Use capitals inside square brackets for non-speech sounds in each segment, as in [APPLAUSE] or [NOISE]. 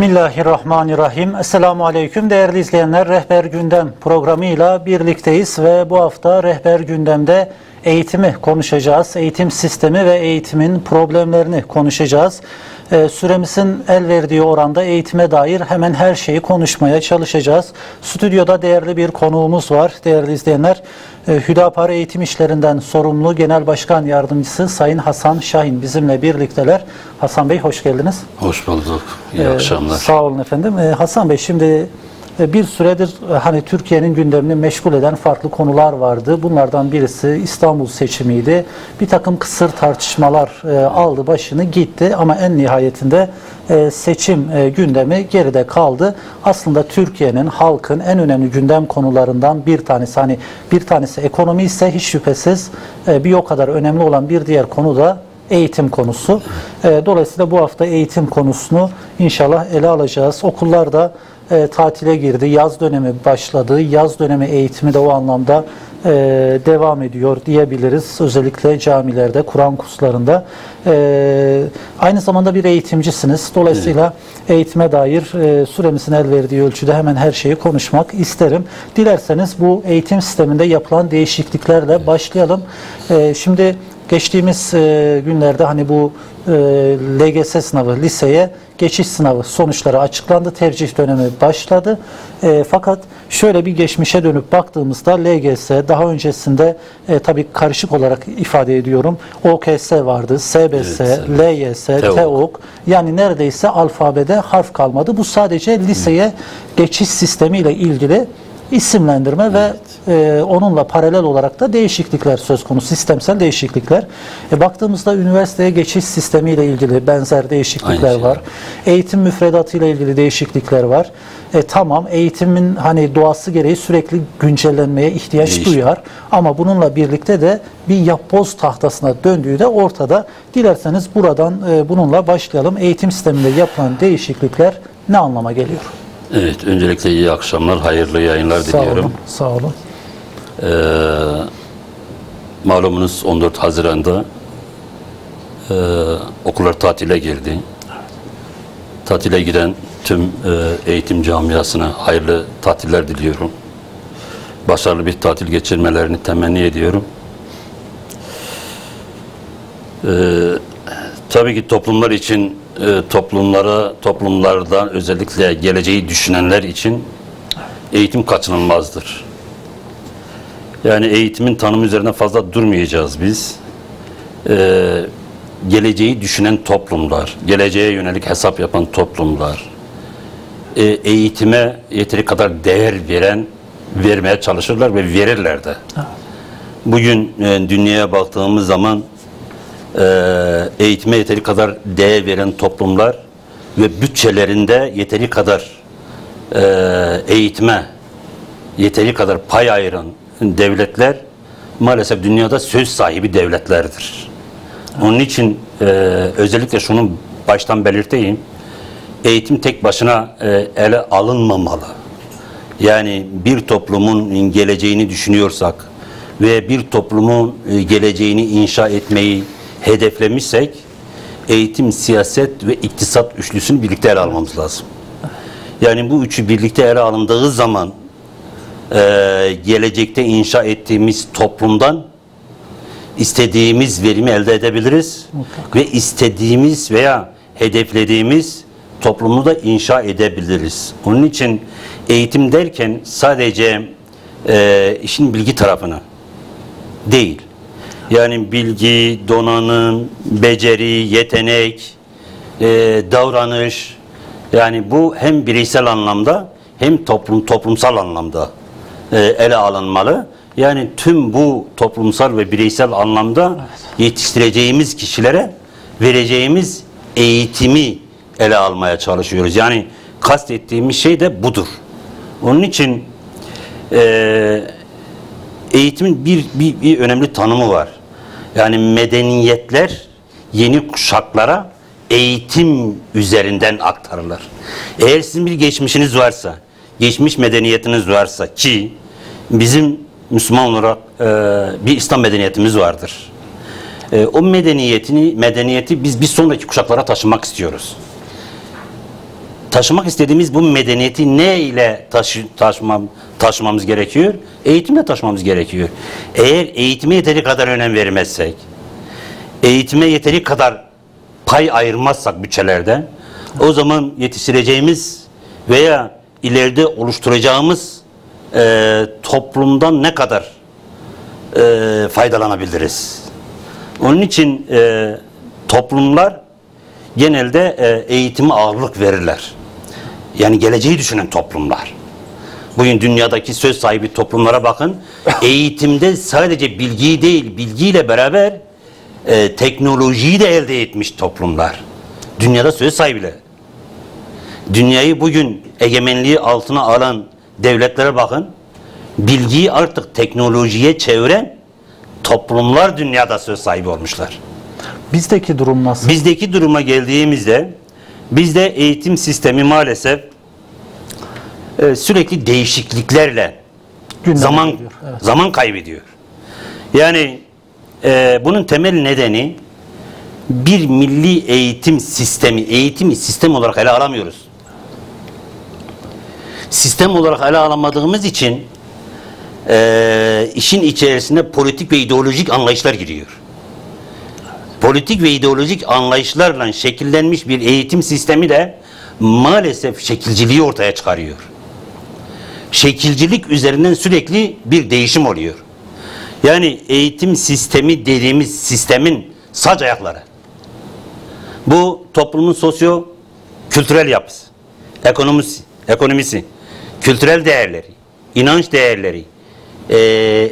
Bismillahirrahmanirrahim. Esselamu Aleyküm değerli izleyenler. Rehber Gündem programıyla birlikteyiz ve bu hafta Rehber Gündem'de eğitimi konuşacağız. Eğitim sistemi ve eğitimin problemlerini konuşacağız. Ee, süremizin el verdiği oranda eğitime dair hemen her şeyi konuşmaya çalışacağız. Stüdyoda değerli bir konuğumuz var değerli izleyenler. Ee, Hüdapar Eğitim İşlerinden sorumlu Genel Başkan Yardımcısı Sayın Hasan Şahin bizimle birlikteler. Hasan Bey hoş geldiniz. Hoş bulduk. İyi Ee, akşamlar. Sağ olun efendim. Ee, Hasan Bey şimdi e, bir süredir e, hani Türkiye'nin gündemini meşgul eden farklı konular vardı. Bunlardan birisi İstanbul seçimiydi. Bir takım kısır tartışmalar e, aldı başını gitti ama en nihayetinde e, seçim gündemi geride kaldı. Aslında Türkiye'nin halkın en önemli gündem konularından bir tanesi hani bir tanesi ekonomi ise hiç şüphesiz bir o kadar önemli olan bir diğer konu da eğitim konusu. Dolayısıyla bu hafta eğitim konusunu inşallah ele alacağız. Okullar da e, tatile girdi. Yaz dönemi başladı. Yaz dönemi eğitimi de o anlamda e, devam ediyor diyebiliriz. Özellikle camilerde, Kur'an kurslarında. E, aynı zamanda bir eğitimcisiniz. Dolayısıyla eğitime dair e, süremizin el verdiği ölçüde hemen her şeyi konuşmak isterim. Dilerseniz bu eğitim sisteminde yapılan değişikliklerle başlayalım. E, şimdi Geçtiğimiz e, günlerde hani bu e, LGS sınavı, liseye geçiş sınavı sonuçları açıklandı. Tercih dönemi başladı. E, fakat şöyle bir geçmişe dönüp baktığımızda LGS daha öncesinde e, tabii karışık olarak ifade ediyorum. OKS vardı, SBS, Evet, LYS, TEOK. TEOK. Yani neredeyse alfabede harf kalmadı. Bu sadece liseye geçiş sistemiyle ilgili isimlendirme ve e, onunla paralel olarak da değişiklikler söz konusu, sistemsel değişiklikler. E, baktığımızda üniversiteye geçiş sistemiyle ilgili benzer değişiklikler Aynı şey. var. Eğitim müfredatı ile ilgili değişiklikler var. E, tamam eğitimin hani doğası gereği sürekli güncellenmeye ihtiyaç Değiş- duyar ama bununla birlikte de bir yapboz tahtasına döndüğü de ortada. Dilerseniz buradan e, bununla başlayalım. Eğitim sisteminde yapılan değişiklikler ne anlama geliyor? Evet, öncelikle iyi akşamlar, hayırlı yayınlar Sağ diliyorum. olun. Sağ olun. Ee, malumunuz 14 Haziran'da e, okullar tatile girdi. Tatile giden tüm e, eğitim camiasına hayırlı tatiller diliyorum. Başarılı bir tatil geçirmelerini temenni ediyorum. Ee, tabii ki toplumlar için e, toplumlara toplumlardan özellikle geleceği düşünenler için eğitim kaçınılmazdır. Yani eğitimin tanımı üzerine fazla durmayacağız biz. Ee, geleceği düşünen toplumlar, geleceğe yönelik hesap yapan toplumlar, e, eğitime yeteri kadar değer veren, vermeye çalışırlar ve verirler de. Bugün e, dünyaya baktığımız zaman e, eğitime yeteri kadar değer veren toplumlar ve bütçelerinde yeteri kadar e, eğitime yeteri kadar pay ayıran devletler maalesef dünyada söz sahibi devletlerdir. Onun için e, özellikle şunu baştan belirteyim. Eğitim tek başına e, ele alınmamalı. Yani bir toplumun geleceğini düşünüyorsak ve bir toplumun e, geleceğini inşa etmeyi hedeflemişsek eğitim, siyaset ve iktisat üçlüsünü birlikte ele almamız lazım. Yani bu üçü birlikte ele alındığı zaman e, gelecekte inşa ettiğimiz toplumdan istediğimiz verimi elde edebiliriz ve istediğimiz veya hedeflediğimiz toplumu da inşa edebiliriz. Onun için eğitim derken sadece e, işin bilgi tarafını değil. Yani bilgi, donanım, beceri, yetenek, e, davranış yani bu hem bireysel anlamda hem toplum toplumsal anlamda e, ele alınmalı. Yani tüm bu toplumsal ve bireysel anlamda yetiştireceğimiz kişilere vereceğimiz eğitimi ele almaya çalışıyoruz. Yani kastettiğimiz şey de budur. Onun için e, eğitimin bir, bir, bir önemli tanımı var. Yani medeniyetler yeni kuşaklara eğitim üzerinden aktarılır. Eğer sizin bir geçmişiniz varsa, geçmiş medeniyetiniz varsa ki bizim Müslüman olarak e, bir İslam medeniyetimiz vardır. E, o medeniyetini medeniyeti biz bir sonraki kuşaklara taşımak istiyoruz. Taşımak istediğimiz bu medeniyeti ne ile taşı, taşımam, taşımamız gerekiyor? Eğitimle taşımamız gerekiyor. Eğer eğitime yeteri kadar önem vermezsek, eğitime yeteri kadar pay ayırmazsak bütçelerden, o zaman yetiştireceğimiz veya ileride oluşturacağımız e, toplumdan ne kadar e, faydalanabiliriz? Onun için e, toplumlar genelde e, eğitime ağırlık verirler. Yani geleceği düşünen toplumlar. Bugün dünyadaki söz sahibi toplumlara bakın. [LAUGHS] Eğitimde sadece bilgiyi değil, bilgiyle beraber e, teknolojiyi de elde etmiş toplumlar. Dünyada söz sahibiler. Dünyayı bugün egemenliği altına alan devletlere bakın. Bilgiyi artık teknolojiye çeviren toplumlar dünyada söz sahibi olmuşlar. Bizdeki durum nasıl? Bizdeki duruma geldiğimizde bizde eğitim sistemi maalesef e, sürekli değişikliklerle Gündeme zaman evet. zaman kaybediyor. Yani e, bunun temel nedeni bir milli eğitim sistemi, eğitimi sistem olarak ele alamıyoruz. Sistem olarak ele alamadığımız için e, işin içerisine politik ve ideolojik anlayışlar giriyor. Politik ve ideolojik anlayışlarla şekillenmiş bir eğitim sistemi de maalesef şekilciliği ortaya çıkarıyor. Şekilcilik üzerinden sürekli bir değişim oluyor. Yani eğitim sistemi dediğimiz sistemin sac ayakları. Bu toplumun sosyo kültürel yapısı, ekonomisi, ekonomisi, kültürel değerleri, inanç değerleri, e,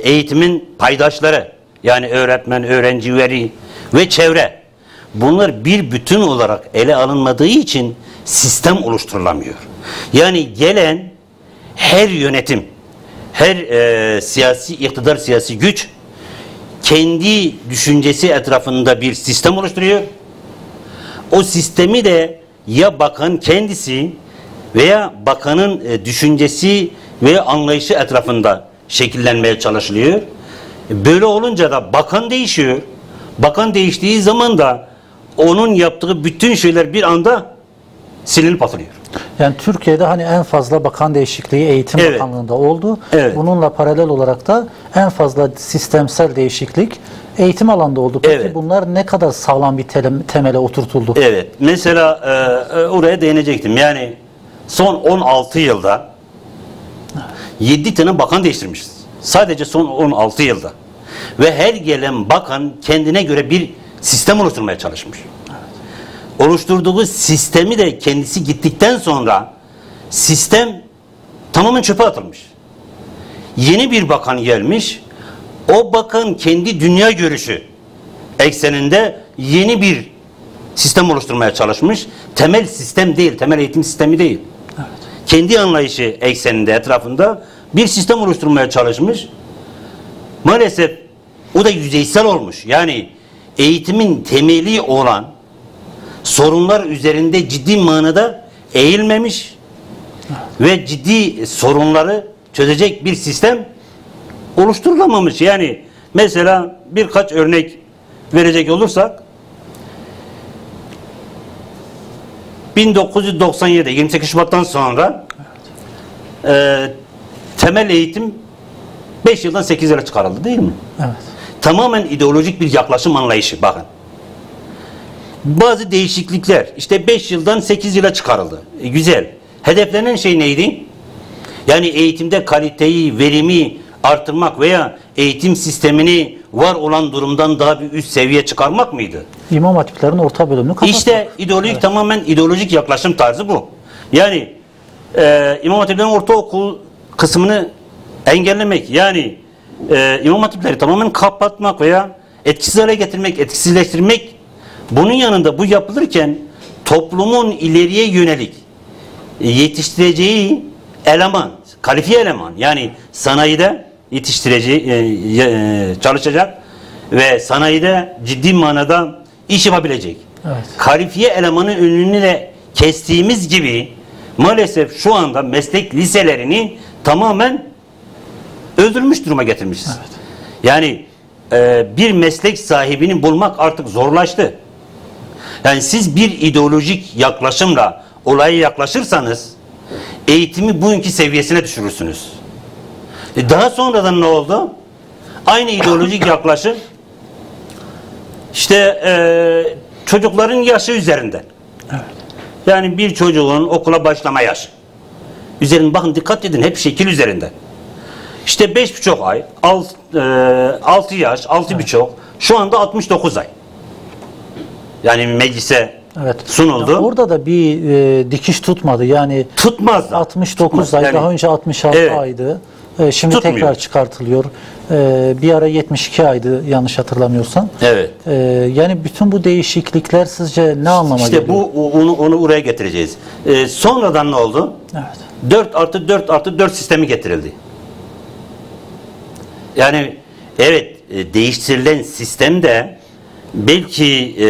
eğitimin paydaşları yani öğretmen, öğrenci, veri ve çevre. Bunlar bir bütün olarak ele alınmadığı için sistem oluşturulamıyor. Yani gelen her yönetim, her e, siyasi iktidar, siyasi güç kendi düşüncesi etrafında bir sistem oluşturuyor. O sistemi de ya bakan kendisi veya bakanın e, düşüncesi ve anlayışı etrafında şekillenmeye çalışılıyor. Böyle olunca da bakan değişiyor. Bakan değiştiği zaman da onun yaptığı bütün şeyler bir anda silinip atılıyor. Yani Türkiye'de hani en fazla bakan değişikliği Eğitim Evet. Bakanlığı'nda oldu. Evet. Bununla paralel olarak da en fazla sistemsel değişiklik eğitim alanında oldu. Peki Evet. bunlar ne kadar sağlam bir temele oturtuldu? Evet. Mesela e, e, oraya değinecektim. Yani son 16 yılda 7 tane bakan değiştirmişiz. Sadece son 16 yılda. Ve her gelen bakan kendine göre bir sistem oluşturmaya çalışmış. Oluşturduğu sistemi de kendisi gittikten sonra sistem tamamen çöpe atılmış. Yeni bir bakan gelmiş. O bakan kendi dünya görüşü ekseninde yeni bir sistem oluşturmaya çalışmış. Temel sistem değil, temel eğitim sistemi değil. Kendi anlayışı ekseninde, etrafında bir sistem oluşturmaya çalışmış. Maalesef o da yüzeysel olmuş. Yani eğitimin temeli olan sorunlar üzerinde ciddi manada eğilmemiş ve ciddi sorunları çözecek bir sistem oluşturulamamış. Yani mesela birkaç örnek verecek olursak 1997 28 Şubat'tan sonra e, temel eğitim 5 yıldan 8 yıla çıkarıldı değil mi? Evet. Tamamen ideolojik bir yaklaşım anlayışı bakın. Bazı değişiklikler işte 5 yıldan 8 yıla çıkarıldı. E, güzel. Hedeflenen şey neydi? Yani eğitimde kaliteyi, verimi artırmak veya eğitim sistemini var olan durumdan daha bir üst seviye çıkarmak mıydı? İmam hatiplerin orta bölümünü kapatmak. İşte ideolojik tamamen ideolojik yaklaşım tarzı bu. Yani e, İmam Hatiplerin ortaokul kısmını engellemek yani e, İmam Hatipleri tamamen kapatmak veya etkisiz hale getirmek, etkisizleştirmek bunun yanında bu yapılırken toplumun ileriye yönelik yetiştireceği eleman, kalifiye eleman yani sanayide yetiştireceği, e, e, çalışacak ve sanayide ciddi manada iş yapabilecek. Evet. Kalifiye elemanın önünü de kestiğimiz gibi maalesef şu anda meslek liselerini tamamen öldürmüş duruma getirmişiz. Yani e, bir meslek sahibini bulmak artık zorlaştı. Yani siz bir ideolojik yaklaşımla olaya yaklaşırsanız eğitimi bugünkü seviyesine düşürürsünüz. E daha sonradan ne oldu? Aynı ideolojik [COUGHS] yaklaşım işte e, çocukların yaşı üzerinden. Yani bir çocuğun okula başlama yaşı. Üzerine bakın dikkat edin hep şekil üzerinden. İşte beş buçuk ay, alt, e, altı yaş, altı buçuk, şu anda 69 ay. Yani meclise Evet. sunuldu. Ya Orada da bir e, dikiş tutmadı. Yani Tutmaz. da. 69 Tutmaz. ay, Yani daha önce 66 Evet. aydı. E, şimdi Tutmuyor. tekrar çıkartılıyor. E, bir ara 72 aydı yanlış hatırlamıyorsam. Evet. E, yani bütün bu değişiklikler sizce ne anlama İşte geliyor? bu onu onu buraya getireceğiz. E, sonradan ne oldu? Evet. 4 artı 4 artı 4 sistemi getirildi. Yani evet e, değiştirilen sistemde belki e,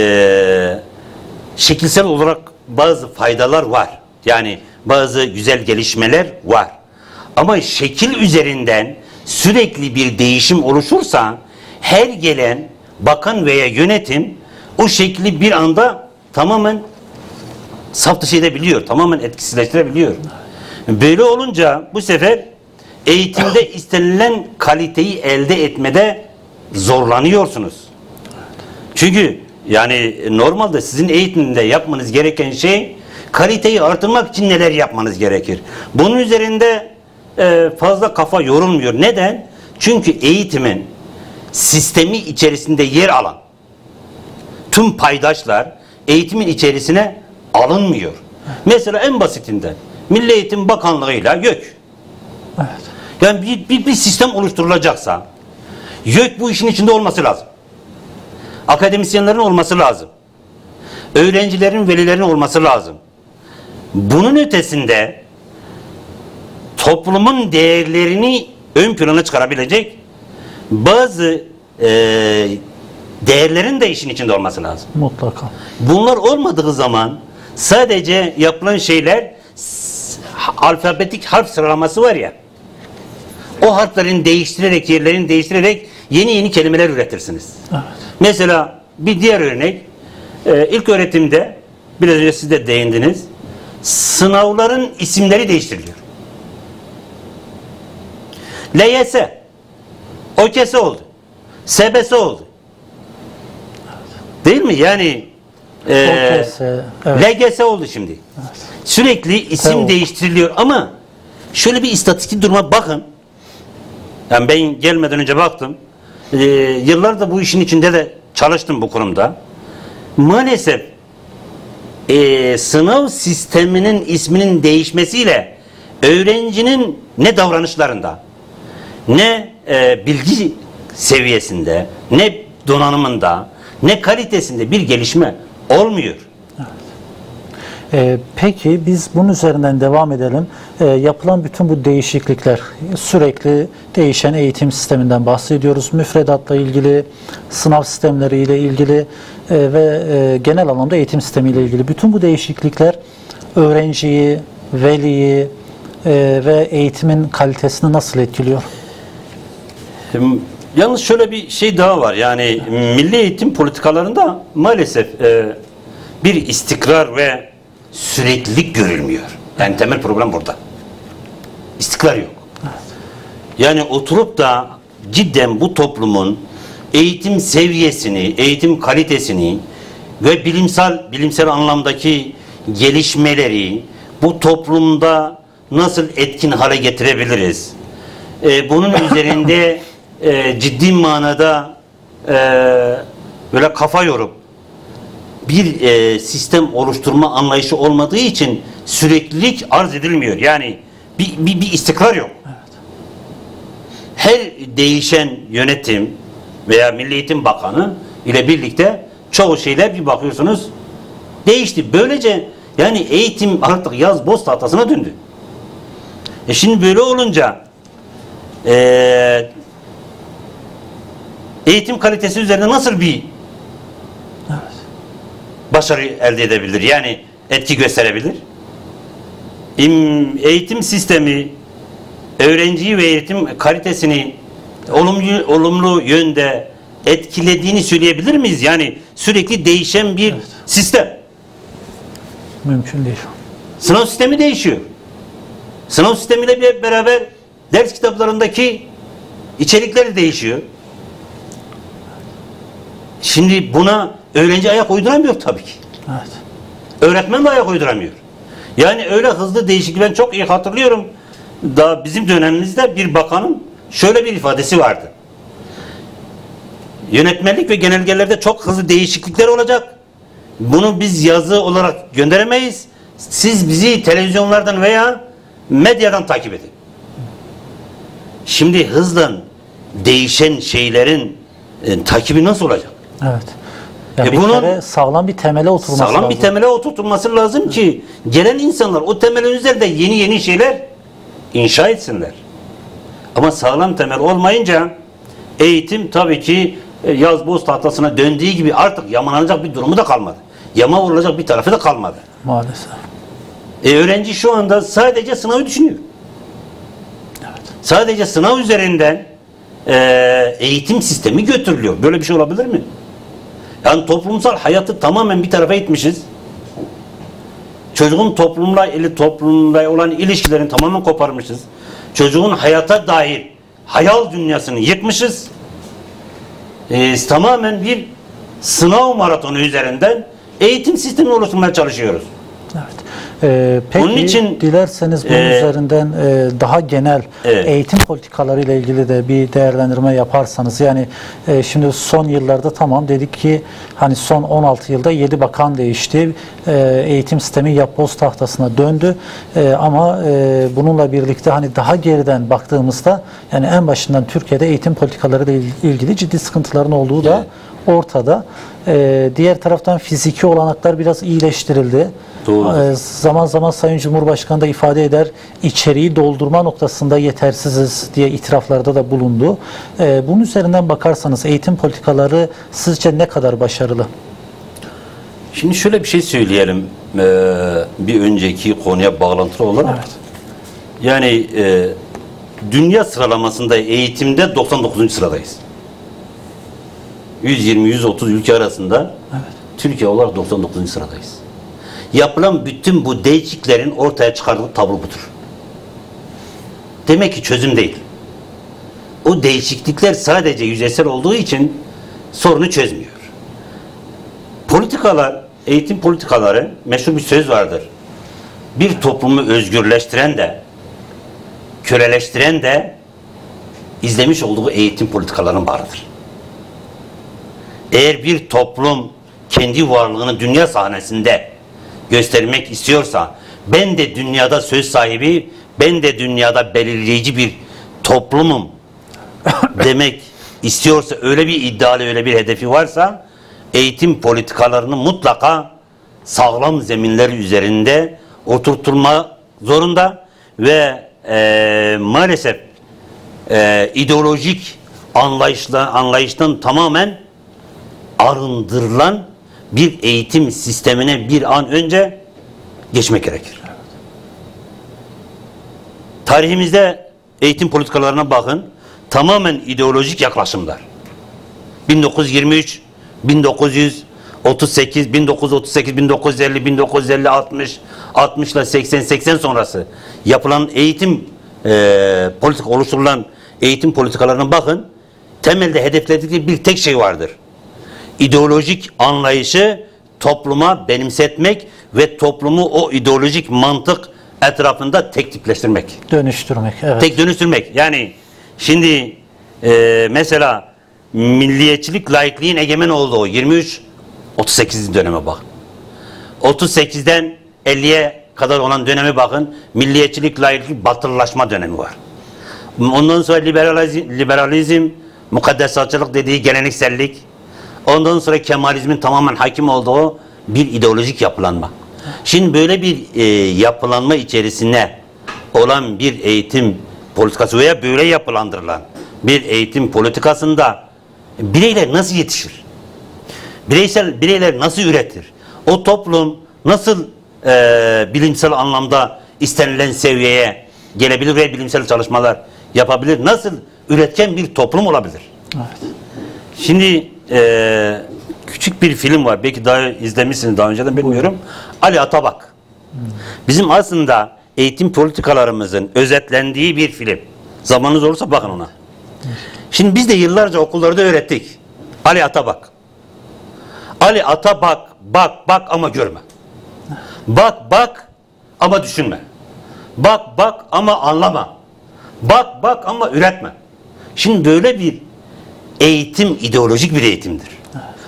şekilsel olarak bazı faydalar var. Yani bazı güzel gelişmeler var. Ama şekil üzerinden sürekli bir değişim oluşursa her gelen bakan veya yönetim o şekli bir anda tamamen saf dışı edebiliyor. Tamamen etkisizleştirebiliyor. Böyle olunca bu sefer eğitimde istenilen kaliteyi elde etmede zorlanıyorsunuz. Çünkü yani normalde sizin eğitimde yapmanız gereken şey kaliteyi artırmak için neler yapmanız gerekir. Bunun üzerinde e, fazla kafa yorulmuyor. Neden? Çünkü eğitimin sistemi içerisinde yer alan tüm paydaşlar eğitimin içerisine alınmıyor. Mesela en basitinden Milli Eğitim Bakanlığı'yla YÖK. Evet. Yani bir, bir, bir sistem oluşturulacaksa YÖK bu işin içinde olması lazım. Akademisyenlerin olması lazım. Öğrencilerin, velilerin olması lazım. Bunun ötesinde toplumun değerlerini ön plana çıkarabilecek bazı e, değerlerin de işin içinde olması lazım. Mutlaka. Bunlar olmadığı zaman sadece yapılan şeyler alfabetik harf sıralaması var ya. O harflerin değiştirerek, yerlerini değiştirerek yeni yeni kelimeler üretirsiniz. Evet. Mesela bir diğer örnek, e, ilk öğretimde biraz önce siz de değindiniz. Sınavların isimleri değiştiriliyor. LYS, OKS oldu. SBS oldu. Değil mi? Yani e, OKS, evet. LGS oldu şimdi. Sürekli isim Tamam. değiştiriliyor ama şöyle bir istatistik duruma bakın. Yani ben gelmeden önce baktım. Ee, yıllardır bu işin içinde de çalıştım bu kurumda. Maalesef ee, sınav sisteminin isminin değişmesiyle öğrencinin ne davranışlarında ne e, bilgi seviyesinde ne donanımında ne kalitesinde bir gelişme olmuyor. Ee, peki biz bunun üzerinden devam edelim. Ee, yapılan bütün bu değişiklikler, sürekli değişen eğitim sisteminden bahsediyoruz. Müfredatla ilgili, sınav sistemleriyle ilgili e, ve e, genel anlamda eğitim sistemiyle ilgili. Bütün bu değişiklikler öğrenciyi, veliyi e, ve eğitimin kalitesini nasıl etkiliyor? Yalnız şöyle bir şey daha var. Yani milli eğitim politikalarında maalesef e, bir istikrar ve süreklilik görülmüyor. Yani temel problem burada. İstikrar yok. Yani oturup da cidden bu toplumun eğitim seviyesini, eğitim kalitesini ve bilimsel bilimsel anlamdaki gelişmeleri bu toplumda nasıl etkin hale getirebiliriz? Ee, bunun [LAUGHS] üzerinde e, ciddi manada e, böyle kafa yorup bir e, sistem oluşturma anlayışı olmadığı için süreklilik arz edilmiyor. Yani bir, bir, bir istikrar yok. Her değişen yönetim veya Milli Eğitim Bakanı ile birlikte çoğu şeyler bir bakıyorsunuz değişti. Böylece yani eğitim artık yaz boz tahtasına döndü. E şimdi böyle olunca e, eğitim kalitesi üzerinde nasıl bir başarı elde edebilir? Yani etki gösterebilir? İm- Eğitim sistemi öğrenciyi ve eğitim kalitesini olumlu olumlu yönde etkilediğini söyleyebilir miyiz? Yani sürekli değişen bir sistem. Mümkün değil. Sınav sistemi değişiyor. Sınav sistemiyle beraber ders kitaplarındaki içerikler de değişiyor. Şimdi buna öğrenci ayak uyduramıyor tabii ki. Evet. Öğretmen de ayak uyduramıyor. Yani öyle hızlı değişik ben çok iyi hatırlıyorum. Daha bizim dönemimizde bir bakanın şöyle bir ifadesi vardı. Yönetmenlik ve genelgelerde çok hızlı değişiklikler olacak. Bunu biz yazı olarak gönderemeyiz. Siz bizi televizyonlardan veya medyadan takip edin. Şimdi hızla değişen şeylerin e, takibi nasıl olacak? Evet. Yani E bir bunun- kere sağlam bir temele oturması Sağlam lazım. bir temele oturtulması lazım ki gelen insanlar o temelin üzerinde yeni yeni şeyler inşa etsinler. Ama sağlam temel olmayınca eğitim tabii ki e, yaz boz tahtasına döndüğü gibi artık yamanlanacak bir durumu da kalmadı. Yama vurulacak bir tarafı da kalmadı. Maalesef. E, öğrenci şu anda sadece sınavı düşünüyor. Sadece sınav üzerinden e, eğitim sistemi götürülüyor. Böyle bir şey olabilir mi? Yani toplumsal hayatı tamamen bir tarafa itmişiz. Çocuğun toplumla ili toplumla olan ilişkilerini tamamen koparmışız. Çocuğun hayata dair hayal dünyasını yıkmışız. E, tamamen bir sınav maratonu üzerinden eğitim sistemi oluşturmaya çalışıyoruz. Evet. Ee, peki Onun için, dilerseniz bunun e, üzerinden e, daha genel Evet. eğitim politikaları ile ilgili de bir değerlendirme yaparsanız yani e, şimdi son yıllarda tamam dedik ki hani son 16 yılda 7 bakan değişti. E, eğitim sistemi yapboz tahtasına döndü. E, ama e, bununla birlikte hani daha geriden baktığımızda yani en başından Türkiye'de eğitim politikaları ile ilgili ciddi sıkıntıların olduğu da ortada. E, diğer taraftan fiziki olanaklar biraz iyileştirildi. Doğrudur. E, zaman zaman Sayın Cumhurbaşkanı da ifade eder içeriği doldurma noktasında yetersiziz diye itiraflarda da bulundu. E, bunun üzerinden bakarsanız eğitim politikaları sizce ne kadar başarılı? Şimdi şöyle bir şey söyleyelim eee, bir önceki konuya bağlantılı olarak. Evet. Yani eee, dünya sıralamasında eğitimde 99. sıradayız. 120-130 ülke arasında Türkiye olarak 99. sıradayız. Yapılan bütün bu değişikliklerin ortaya çıkardığı tablo budur. Demek ki çözüm değil. O değişiklikler sadece yüzeysel olduğu için sorunu çözmüyor. Politikalar, eğitim politikaları meşhur bir söz vardır. Bir toplumu özgürleştiren de, köleleştiren de izlemiş olduğu eğitim politikalarının bağrıdır. Eğer bir toplum kendi varlığını dünya sahnesinde göstermek istiyorsa, ben de dünyada söz sahibi, ben de dünyada belirleyici bir toplumum [LAUGHS] demek istiyorsa, öyle bir iddialı, öyle bir hedefi varsa, eğitim politikalarını mutlaka sağlam zeminler üzerinde oturtulma zorunda ve eee, maalesef eee, ideolojik anlayışla, anlayıştan tamamen arındırılan bir eğitim sistemine bir an önce geçmek gerekir. Tarihimizde eğitim politikalarına bakın. Tamamen ideolojik yaklaşımlar. 1923, 1938, 1938, 1950, 1950, 60, 60 ile 80, 80 sonrası yapılan eğitim e, politik oluşturulan eğitim politikalarına bakın. Temelde hedefledikleri bir tek şey vardır. İdeolojik anlayışı topluma benimsetmek ve toplumu o ideolojik mantık etrafında tek tipleştirmek. Dönüştürmek. Evet. Tek dönüştürmek. Yani şimdi e, mesela milliyetçilik laikliğin egemen olduğu 23 38 döneme bak. 38'den 50'ye kadar olan döneme bakın. Milliyetçilik, laiklik, batılılaşma dönemi var. Ondan sonra liberalizm, liberalizm mukaddesatçılık dediği geleneksellik. Ondan sonra Kemalizmin tamamen hakim olduğu bir ideolojik yapılanma. Şimdi böyle bir e, yapılanma içerisine olan bir eğitim politikası veya böyle yapılandırılan bir eğitim politikasında bireyler nasıl yetişir? Bireysel bireyler nasıl üretir? O toplum nasıl e, bilimsel anlamda istenilen seviyeye gelebilir ve bilimsel çalışmalar yapabilir? Nasıl üretken bir toplum olabilir? Evet. Şimdi e, küçük bir film var. Belki daha izlemişsiniz daha önceden bilmiyorum. Ali Atabak. Bizim aslında eğitim politikalarımızın özetlendiği bir film. Zamanınız olursa bakın ona. Şimdi biz de yıllarca okullarda öğrettik. Ali Ata bak. Ali Ata bak, bak, bak ama görme. Bak, bak ama düşünme. Bak, bak ama anlama. Bak, bak ama üretme. Şimdi böyle bir eğitim ideolojik bir eğitimdir.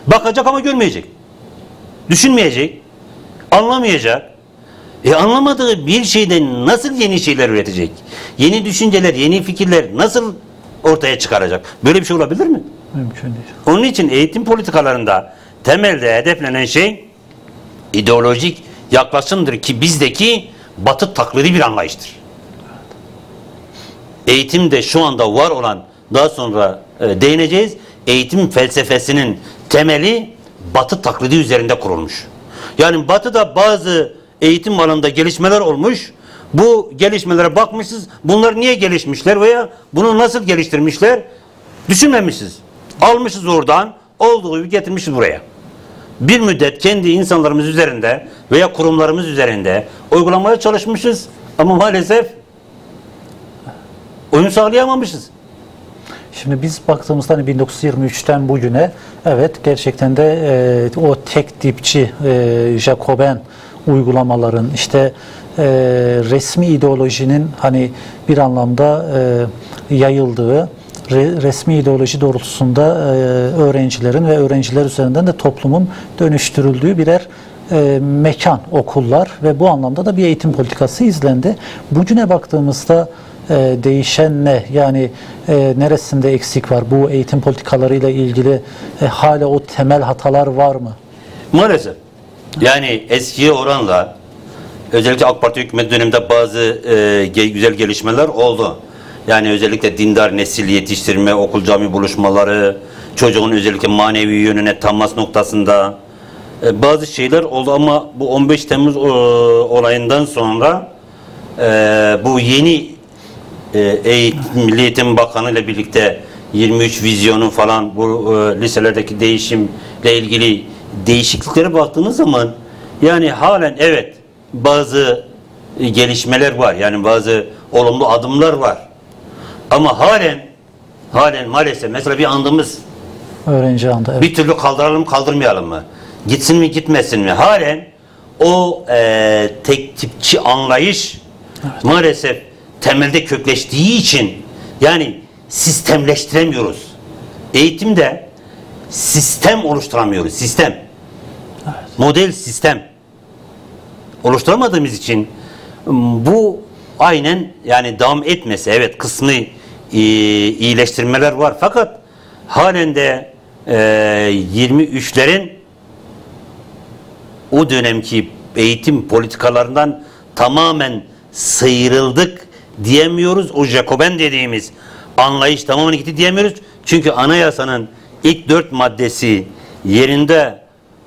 Bakacak ama görmeyecek. Düşünmeyecek. Anlamayacak. E anlamadığı bir şeyden nasıl yeni şeyler üretecek? Yeni düşünceler, yeni fikirler nasıl ortaya çıkaracak? Böyle bir şey olabilir mi? Mümkün değil. Onun için eğitim politikalarında temelde hedeflenen şey ideolojik yaklaşımdır ki bizdeki batı taklidi bir anlayıştır. Eğitimde şu anda var olan daha sonra e, değineceğiz. Eğitim felsefesinin temeli batı taklidi üzerinde kurulmuş. Yani batıda bazı eğitim alanında gelişmeler olmuş. Bu gelişmelere bakmışız. Bunlar niye gelişmişler veya bunu nasıl geliştirmişler? Düşünmemişiz. Almışız oradan olduğu gibi getirmişiz buraya. Bir müddet kendi insanlarımız üzerinde veya kurumlarımız üzerinde uygulamaya çalışmışız ama maalesef uyum sağlayamamışız. Şimdi biz baktığımızda hani 1923'ten bugüne evet gerçekten de e, o tek dipçi e, Jacoben uygulamaların işte e, resmi ideolojinin hani bir anlamda e, yayıldığı re- resmi ideoloji doğrultusunda e, öğrencilerin ve öğrenciler üzerinden de toplumun dönüştürüldüğü birer e, mekan okullar ve bu anlamda da bir eğitim politikası izlendi. Bugüne baktığımızda e, değişen ne? Yani e, neresinde eksik var? Bu eğitim politikalarıyla ilgili e, hala o temel hatalar var mı? Maalesef. Yani eskiye oranla özellikle AK Parti hükümet döneminde bazı e, güzel gelişmeler oldu. Yani özellikle dindar nesil yetiştirme, okul cami buluşmaları, çocuğun özellikle manevi yönüne temas noktasında e, bazı şeyler oldu ama bu 15 Temmuz e, olayından sonra e, bu yeni eğitim, Milli Eğitim Bakanı ile birlikte 23 vizyonu falan bu e, liselerdeki değişimle ilgili değişikliklere baktığınız zaman yani halen evet bazı gelişmeler var. Yani bazı olumlu adımlar var. Ama halen halen maalesef mesela bir andımız Öğrenci anda. Evet. bir türlü kaldıralım kaldırmayalım mı? Gitsin mi gitmesin mi? Halen o e, tek tipçi anlayış maalesef temelde kökleştiği için yani sistemleştiremiyoruz. Eğitimde sistem oluşturamıyoruz. Sistem. Model sistem. Oluşturamadığımız için m, bu aynen yani devam etmesi evet kısmı e, iyileştirmeler var fakat halen de e, 23'lerin o dönemki eğitim politikalarından tamamen sıyrıldık diyemiyoruz. O Jacoben dediğimiz anlayış tamamen gitti diyemiyoruz. Çünkü anayasanın ilk dört maddesi yerinde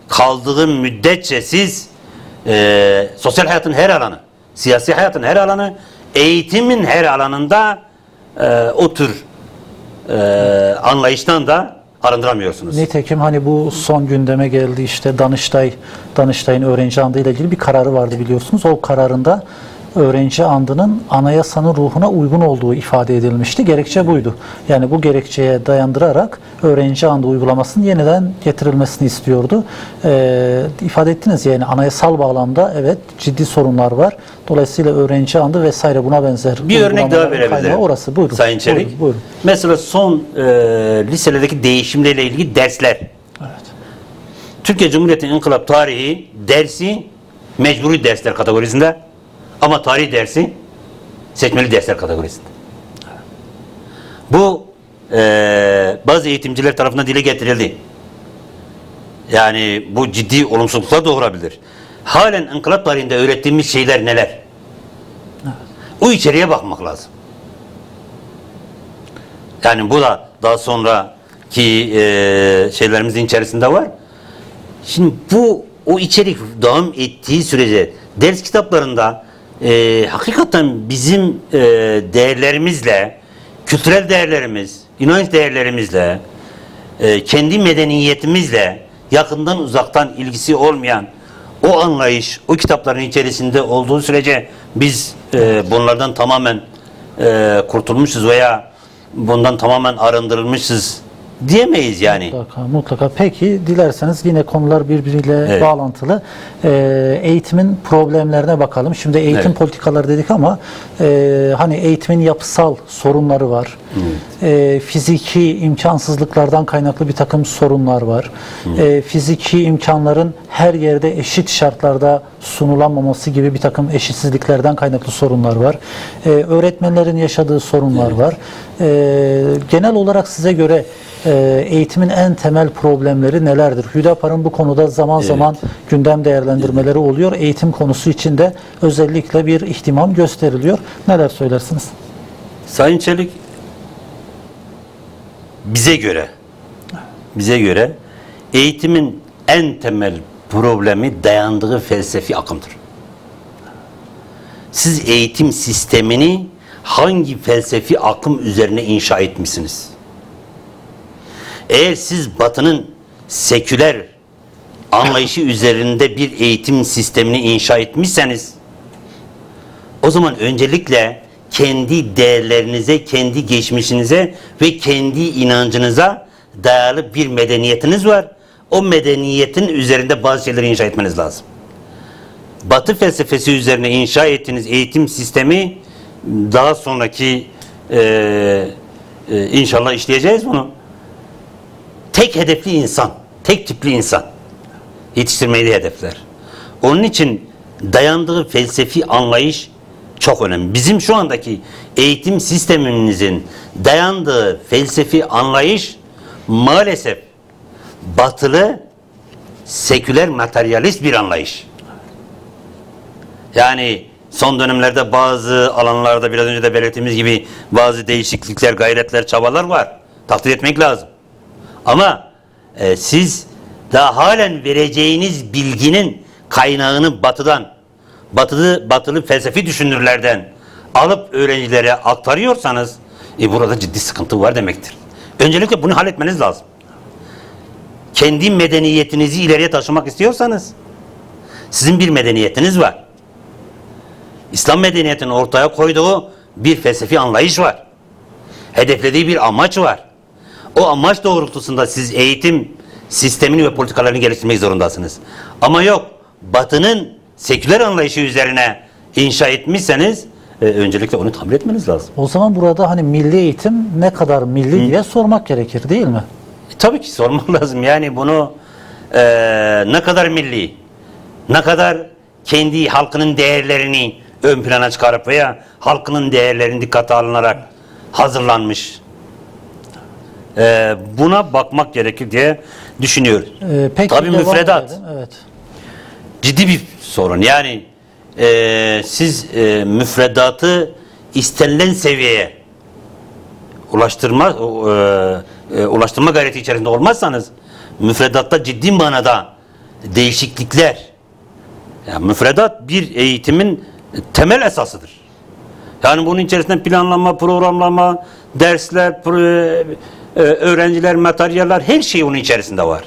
kaldığı müddetçe siz e, sosyal hayatın her alanı, siyasi hayatın her alanı, eğitimin her alanında e, o tür e, anlayıştan da arındıramıyorsunuz. Nitekim hani bu son gündeme geldi işte Danıştay, Danıştay'ın öğrenci andı ile ilgili bir kararı vardı biliyorsunuz. O kararında öğrenci andının anayasanın ruhuna uygun olduğu ifade edilmişti. Gerekçe buydu. Yani bu gerekçeye dayandırarak öğrenci andı uygulamasının yeniden getirilmesini istiyordu. Ee, ifade ettiniz yani anayasal bağlamda evet ciddi sorunlar var. Dolayısıyla öğrenci andı vesaire buna benzer Bir örnek daha verebilirim. Orası buyurun. Sayın Çelik. Buyurun, buyurun. Mesela son e, liselerdeki değişimlerle ilgili dersler. Evet. Türkiye Cumhuriyeti İnkılap Tarihi dersi mecburi dersler kategorisinde ama tarih dersi seçmeli dersler kategorisinde. Bu e, bazı eğitimciler tarafından dile getirildi. Yani bu ciddi olumsuzluklar doğurabilir. Halen inkılap tarihinde öğrettiğimiz şeyler neler? O içeriye bakmak lazım. Yani bu da daha sonraki e, şeylerimizin içerisinde var. Şimdi bu o içerik devam ettiği sürece ders kitaplarında e, hakikaten bizim e, değerlerimizle, kültürel değerlerimiz, inanç değerlerimizle, e, kendi medeniyetimizle yakından uzaktan ilgisi olmayan o anlayış o kitapların içerisinde olduğu sürece biz e, bunlardan tamamen e, kurtulmuşuz veya bundan tamamen arındırılmışız diyemeyiz yani. Mutlaka, mutlaka. Peki dilerseniz yine konular birbiriyle Evet. bağlantılı. Ee, eğitimin problemlerine bakalım. Şimdi eğitim Evet. politikaları dedik ama e, hani eğitimin yapısal sorunları var. E, fiziki imkansızlıklardan kaynaklı bir takım sorunlar var. E, fiziki imkanların her yerde eşit şartlarda sunulamaması gibi bir takım eşitsizliklerden kaynaklı sorunlar var. E, öğretmenlerin yaşadığı sorunlar var. E, genel olarak size göre e, eğitimin en temel problemleri nelerdir? Hüdapar'ın bu konuda zaman zaman gündem değerlendirmeleri oluyor. Eğitim konusu için de özellikle bir ihtimam gösteriliyor. Neler söylersiniz? Sayın Çelik bize göre bize göre eğitimin en temel problemi dayandığı felsefi akımdır. Siz eğitim sistemini hangi felsefi akım üzerine inşa etmişsiniz? Eğer siz batının seküler anlayışı üzerinde bir eğitim sistemini inşa etmişseniz o zaman öncelikle kendi değerlerinize, kendi geçmişinize ve kendi inancınıza dayalı bir medeniyetiniz var. O medeniyetin üzerinde bazı şeyleri inşa etmeniz lazım. Batı felsefesi üzerine inşa ettiğiniz eğitim sistemi daha sonraki e, e, inşallah işleyeceğiz bunu. Tek hedefli insan, tek tipli insan yetiştirmeyi de hedefler. Onun için dayandığı felsefi anlayış çok önemli. Bizim şu andaki eğitim sistemimizin dayandığı felsefi anlayış maalesef batılı seküler materyalist bir anlayış. Yani son dönemlerde bazı alanlarda biraz önce de belirttiğimiz gibi bazı değişiklikler, gayretler, çabalar var. Takdir etmek lazım. Ama e, siz daha halen vereceğiniz bilginin kaynağını batıdan, batılı, batılı felsefi düşünürlerden alıp öğrencilere aktarıyorsanız e, burada ciddi sıkıntı var demektir. Öncelikle bunu halletmeniz lazım. Kendi medeniyetinizi ileriye taşımak istiyorsanız sizin bir medeniyetiniz var. İslam medeniyetinin ortaya koyduğu bir felsefi anlayış var. Hedeflediği bir amaç var. O amaç doğrultusunda siz eğitim sistemini ve politikalarını geliştirmek zorundasınız. Ama yok, batının seküler anlayışı üzerine inşa etmişseniz e, öncelikle onu tamir etmeniz lazım. O zaman burada hani milli eğitim ne kadar milli diye sormak gerekir değil mi? E, tabii ki sormak [LAUGHS] lazım. Yani bunu e, ne kadar milli, ne kadar kendi halkının değerlerini ön plana çıkarıp veya halkının değerlerini dikkate alınarak hazırlanmış. E, buna bakmak gerekir diye düşünüyorum. Ee, peki Tabii müfredat. edelim. Evet. ciddi bir sorun. Yani e, siz e, müfredatı istenilen seviyeye ulaştırma e, e, ulaştırma gayreti içerisinde olmazsanız müfredatta ciddi manada değişiklikler yani müfredat bir eğitimin temel esasıdır. Yani bunun içerisinde planlama, programlama, dersler, pro- e, öğrenciler, materyaller her şey onun içerisinde var.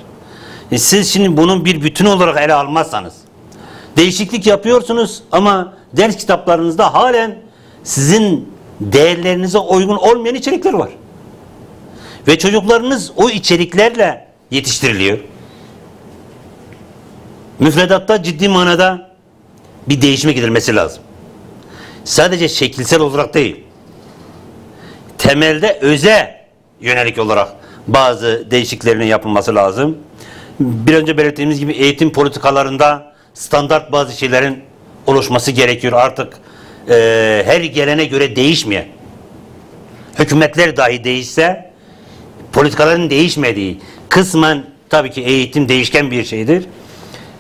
E, Siz şimdi bunun bir bütün olarak ele almazsanız değişiklik yapıyorsunuz ama ders kitaplarınızda halen sizin değerlerinize uygun olmayan içerikler var. Ve çocuklarınız o içeriklerle yetiştiriliyor. Müfredatta ciddi manada bir değişime gidilmesi lazım. Sadece şekilsel olarak değil. Temelde öze yönelik olarak bazı değişikliklerin yapılması lazım. Bir önce belirttiğimiz gibi eğitim politikalarında standart bazı şeylerin oluşması gerekiyor. Artık e, her gelene göre değişmeyen, hükümetler dahi değişse politikaların değişmediği, kısmen tabii ki eğitim değişken bir şeydir.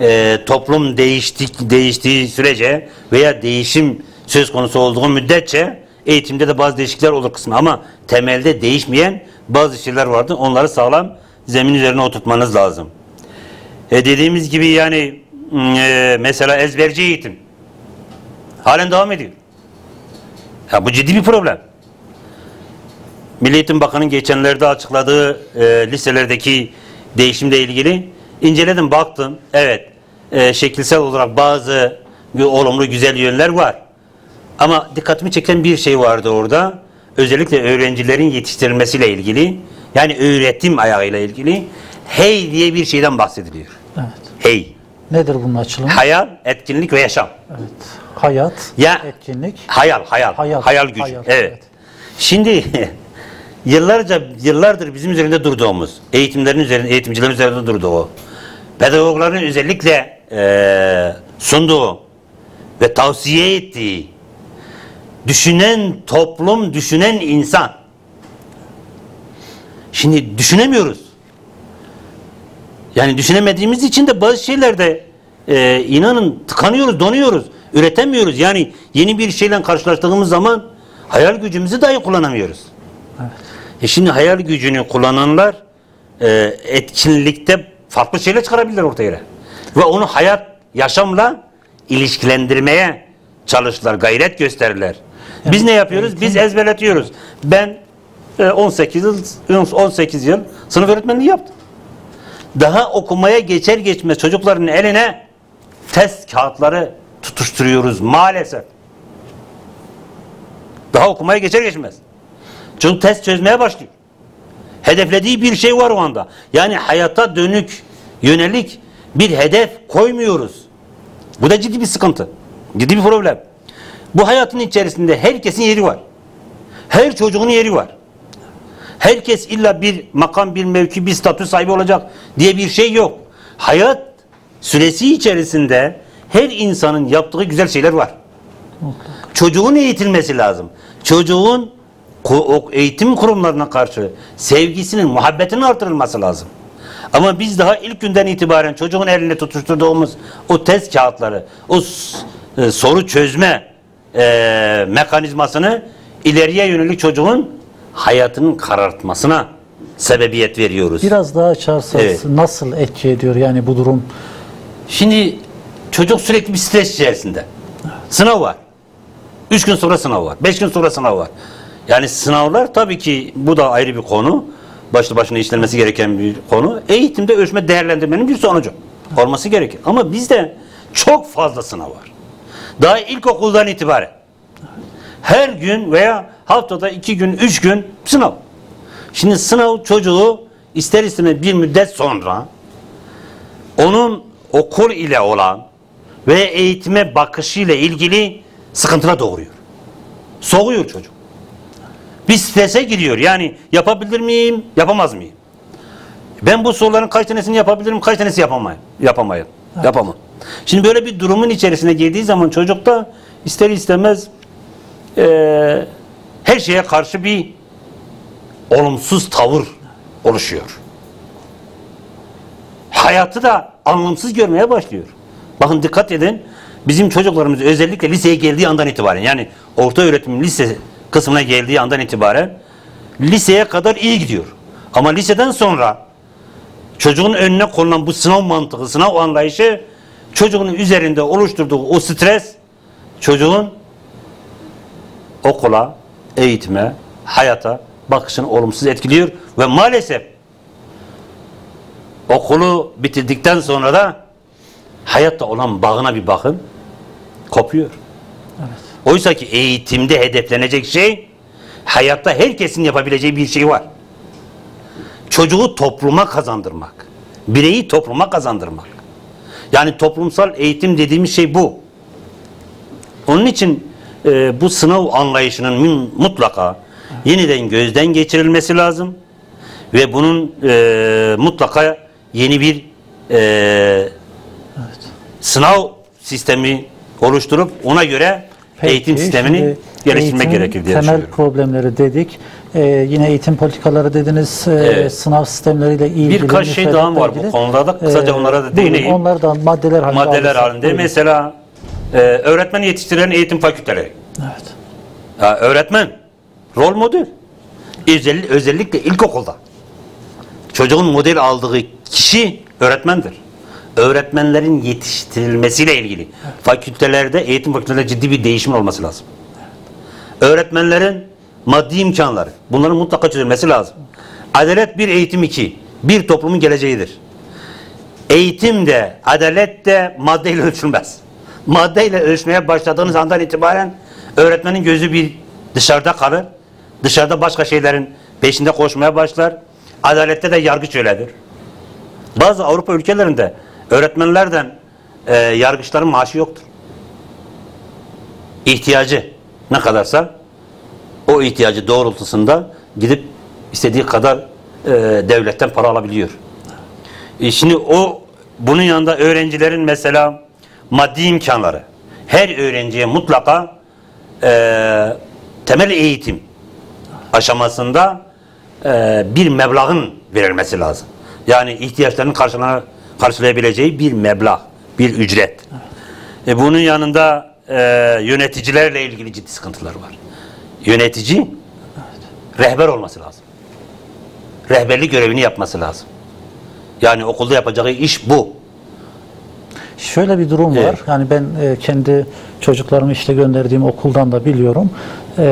E, toplum değiştik, değiştiği sürece veya değişim söz konusu olduğu müddetçe eğitimde de bazı değişiklikler olur kısmı ama temelde değişmeyen bazı şeyler vardı. Onları sağlam zemin üzerine oturtmanız lazım. E, dediğimiz gibi yani e, mesela ezberci eğitim halen devam ediyor. Ya bu ciddi bir problem. Milli Eğitim Bakanı'nın geçenlerde açıkladığı e, liselerdeki değişimle ilgili inceledim baktım. Evet e, şekilsel olarak bazı olumlu güzel yönler var. Ama dikkatimi çeken bir şey vardı orada. Özellikle öğrencilerin yetiştirilmesiyle ilgili, yani öğretim ayağıyla ilgili hey diye bir şeyden bahsediliyor. Evet. Hey. Nedir bunun açılımı? Hayal, etkinlik ve yaşam. Evet. Hayat, Ya etkinlik, hayal, hayal, hayal, Hayal, gücü. hayal, evet. evet. Şimdi [LAUGHS] yıllarca yıllardır bizim üzerinde durduğumuz, eğitimlerin üzerinde, eğitimcilerin üzerinde durduğu, pedagogların özellikle eee sunduğu ve tavsiye ettiği düşünen toplum, düşünen insan. Şimdi düşünemiyoruz. Yani düşünemediğimiz için de bazı şeylerde e, inanın tıkanıyoruz, donuyoruz. Üretemiyoruz. Yani yeni bir şeyle karşılaştığımız zaman hayal gücümüzü dahi kullanamıyoruz. E şimdi hayal gücünü kullananlar e, etkinlikte farklı şeyler çıkarabilirler ortaya. Ve onu hayat, yaşamla ilişkilendirmeye çalışırlar, gayret gösterirler. Biz ne yapıyoruz? Biz ezberletiyoruz. Ben e, 18 yıl 18 yıl sınıf öğretmenliği yaptım. Daha okumaya geçer geçmez çocukların eline test kağıtları tutuşturuyoruz maalesef. Daha okumaya geçer geçmez. Çocuk test çözmeye başlıyor. Hedeflediği bir şey var o anda. Yani hayata dönük, yönelik bir hedef koymuyoruz. Bu da ciddi bir sıkıntı. Ciddi bir problem. Bu hayatın içerisinde herkesin yeri var. Her çocuğun yeri var. Herkes illa bir makam, bir mevki, bir statü sahibi olacak diye bir şey yok. Hayat süresi içerisinde her insanın yaptığı güzel şeyler var. Çocuğun eğitilmesi lazım. Çocuğun eğitim kurumlarına karşı sevgisinin, muhabbetinin artırılması lazım. Ama biz daha ilk günden itibaren çocuğun elinde tutuşturduğumuz o test kağıtları, o e, soru çözme e, mekanizmasını ileriye yönelik çocuğun hayatının karartmasına sebebiyet veriyoruz. Biraz daha açarsanız Evet. nasıl etki ediyor yani bu durum? Şimdi çocuk sürekli bir stres içerisinde. Sınav var. Üç gün sonra sınav var. Beş gün sonra sınav var. Yani sınavlar tabii ki bu da ayrı bir konu. Başlı başına işlenmesi gereken bir konu. Eğitimde ölçme değerlendirmenin bir sonucu. Olması gerekir. Ama bizde çok fazla sınav var. Daha ilkokuldan itibaren. Her gün veya haftada iki gün, üç gün sınav. Şimdi sınav çocuğu ister istemez bir müddet sonra onun okul ile olan ve eğitime bakışıyla ilgili sıkıntılar doğuruyor. Soğuyor çocuk. Bir strese giriyor. Yani yapabilir miyim, yapamaz mıyım? Ben bu soruların kaç tanesini yapabilirim, kaç tanesi yapamayım. Yapamayım. Yapamam. Şimdi böyle bir durumun içerisine girdiği zaman çocukta ister istemez eee, her şeye karşı bir olumsuz tavır oluşuyor hayatı da anlamsız görmeye başlıyor. Bakın dikkat edin. Bizim çocuklarımız özellikle liseye geldiği andan itibaren yani orta öğretim lise kısmına geldiği andan itibaren liseye kadar iyi gidiyor. Ama liseden sonra çocuğun önüne konulan bu sınav mantığı, sınav anlayışı çocuğun üzerinde oluşturduğu o stres çocuğun okula, eğitime, hayata bakışını olumsuz etkiliyor ve maalesef okulu bitirdikten sonra da hayatta olan bağına bir bakın kopuyor. Oysa ki eğitimde hedeflenecek şey hayatta herkesin yapabileceği bir şey var. Çocuğu topluma kazandırmak. Bireyi topluma kazandırmak. Yani toplumsal eğitim dediğimiz şey bu. Onun için e, bu sınav anlayışının mutlaka yeniden gözden geçirilmesi lazım ve bunun e, mutlaka yeni bir e, sınav sistemi oluşturup ona göre Peki, eğitim sistemini geliştirmek gerekir diye temel problemleri dedik. Ee, yine eğitim politikaları dediniz. Ee, Evet. sınav sistemleriyle ilgili. Birkaç şey daha var bu müfredatla konuda da kısaca onlara da Ee, değineyim. Onlar da maddeler halinde. Maddeler halinde buyurun. mesela e, öğretmen yetiştiren eğitim fakülteleri. Evet. Ya öğretmen rol model. Özel, özellikle ilkokulda. Çocuğun model aldığı kişi öğretmendir. Öğretmenlerin yetiştirilmesiyle ilgili fakültelerde, eğitim fakültelerinde ciddi bir değişim olması lazım. Öğretmenlerin maddi imkanları, bunların mutlaka çözülmesi lazım. Adalet bir eğitim iki, bir toplumun geleceğidir. Eğitim de, adalet de maddeyle ölçülmez. Maddeyle ölçmeye başladığınız andan itibaren öğretmenin gözü bir dışarıda kalır. Dışarıda başka şeylerin peşinde koşmaya başlar. Adalette de yargıç öyledir. Bazı Avrupa ülkelerinde öğretmenlerden e, yargıçların maaşı yoktur. İhtiyacı ne kadarsa o ihtiyacı doğrultusunda gidip istediği kadar e, devletten para alabiliyor. E, şimdi o bunun yanında öğrencilerin mesela maddi imkanları her öğrenciye mutlaka e, temel eğitim aşamasında e, bir meblağın verilmesi lazım. Yani ihtiyaçlarını karşılana, karşılayabileceği bir meblağ, bir ücret. E, bunun yanında e, yöneticilerle ilgili ciddi sıkıntılar var. Yönetici rehber olması lazım. Rehberlik görevini yapması lazım. Yani okulda yapacağı iş bu. Şöyle bir durum var. Evet. Yani ben e, kendi çocuklarımı işte gönderdiğim okuldan da biliyorum. E,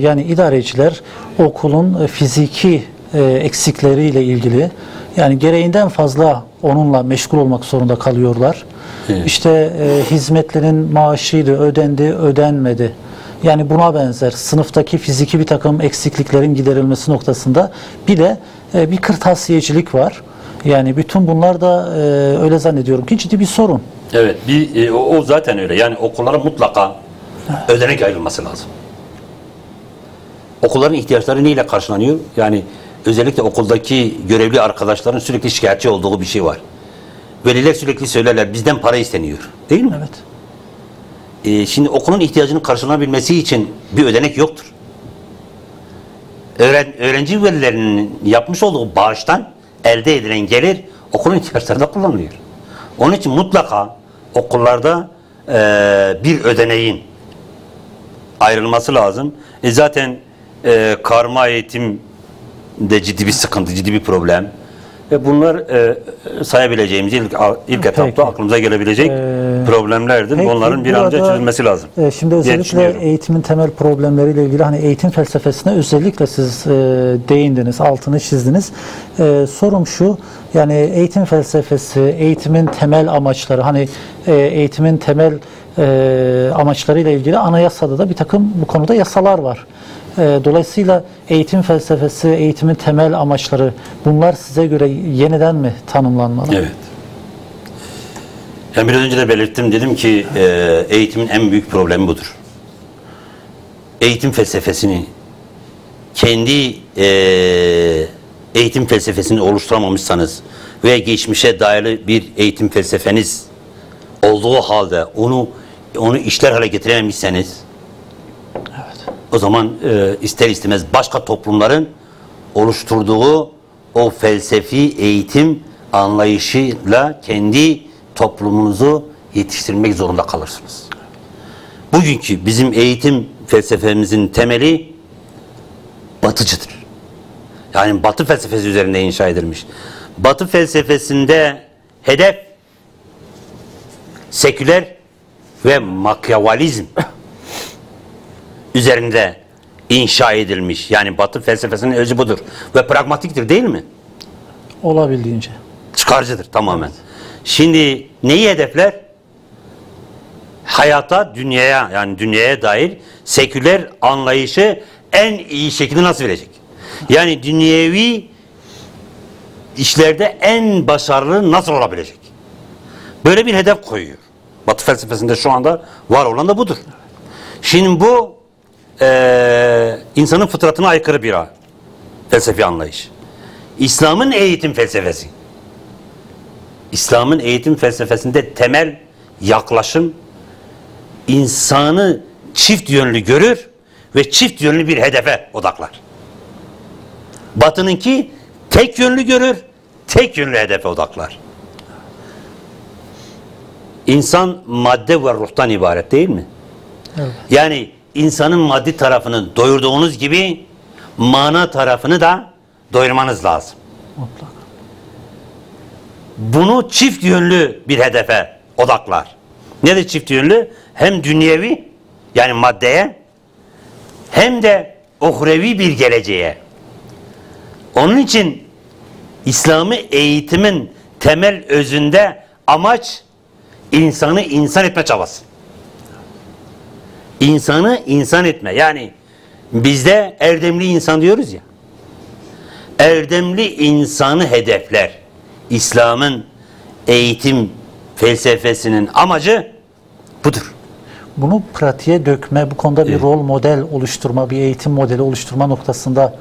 yani idareciler okulun e, fiziki e, eksikleriyle ilgili yani gereğinden fazla onunla meşgul olmak zorunda kalıyorlar. Evet. İşte e, hizmetlerin maaşıydı, ödendi, ödenmedi. Yani buna benzer sınıftaki fiziki bir takım eksikliklerin giderilmesi noktasında bir de e, bir kırtasiyecilik var. Yani bütün bunlar da e, öyle zannediyorum ki ciddi bir sorun. Evet, bir, e, o, o zaten öyle. Yani okullara mutlaka ödenek ayrılması lazım. Okulların ihtiyaçları neyle karşılanıyor? Yani özellikle okuldaki görevli arkadaşların sürekli şikayetçi olduğu bir şey var. Veliler sürekli söylerler bizden para isteniyor. Değil mi? Evet. E, şimdi okulun ihtiyacının karşılanabilmesi için bir ödenek yoktur. Öğren, öğrenci velilerinin yapmış olduğu bağıştan elde edilen gelir okulun ihtiyaçlarında kullanılıyor. Onun için mutlaka okullarda e, bir ödeneğin ayrılması lazım. E zaten e, karma eğitim de ciddi bir sıkıntı, ciddi bir problem. Ve bunlar e, sayabileceğimiz ilk, ilk etapta Peki. aklımıza gelebilecek Ee, problemlerdir. Peki, Bunların bir an önce çözülmesi lazım. e, Şimdi özellikle eğitimin temel problemleriyle ilgili hani eğitim felsefesine özellikle siz e, değindiniz, altını çizdiniz. E, sorum şu, yani eğitim felsefesi, eğitimin temel amaçları, hani e, eğitimin temel e, amaçlarıyla ilgili anayasada da bir takım bu konuda yasalar var. E, dolayısıyla eğitim felsefesi, eğitimin temel amaçları bunlar size göre yeniden mi tanımlanmalı? Evet. Yani biraz önce de belirttim dedim ki e, eğitimin en büyük problemi budur. Eğitim felsefesini kendi e, eğitim felsefesini oluşturamamışsanız veya geçmişe dayalı bir eğitim felsefeniz olduğu halde onu onu işler hale getirememişseniz o zaman e, ister istemez başka toplumların oluşturduğu o felsefi eğitim anlayışıyla kendi toplumunuzu yetiştirmek zorunda kalırsınız. Bugünkü bizim eğitim felsefemizin temeli batıcıdır. Yani batı felsefesi üzerinde inşa edilmiş. Batı felsefesinde hedef seküler ve makyavalizm üzerinde inşa edilmiş. Yani Batı felsefesinin özü budur. Ve pragmatiktir değil mi? Olabildiğince. Çıkarcıdır tamamen. Şimdi neyi hedefler? Hayata, dünyaya yani dünyaya dair seküler anlayışı en iyi şekilde nasıl verecek? Yani dünyevi işlerde en başarılı nasıl olabilecek? Böyle bir hedef koyuyor. Batı felsefesinde şu anda var olan da budur. Şimdi bu eee, insanın fıtratına aykırı bir felsefi anlayış. İslam'ın eğitim felsefesi. İslam'ın eğitim felsefesinde temel yaklaşım insanı çift yönlü görür ve çift yönlü bir hedefe odaklar. Batınınki tek yönlü görür, tek yönlü hedefe odaklar. İnsan madde ve ruhtan ibaret değil mi? Evet. Yani insanın maddi tarafını doyurduğunuz gibi mana tarafını da doyurmanız lazım. Mutlaka. Bunu çift yönlü bir hedefe odaklar. Nedir çift yönlü? Hem dünyevi yani maddeye hem de uhrevi bir geleceğe. Onun için İslami eğitimin temel özünde amaç insanı insan etme çabası. İnsanı insan etme. Yani bizde erdemli insan diyoruz ya. Erdemli insanı hedefler. İslam'ın eğitim felsefesinin amacı budur. Bunu pratiğe dökme, bu konuda bir Evet. rol model oluşturma, bir eğitim modeli oluşturma noktasında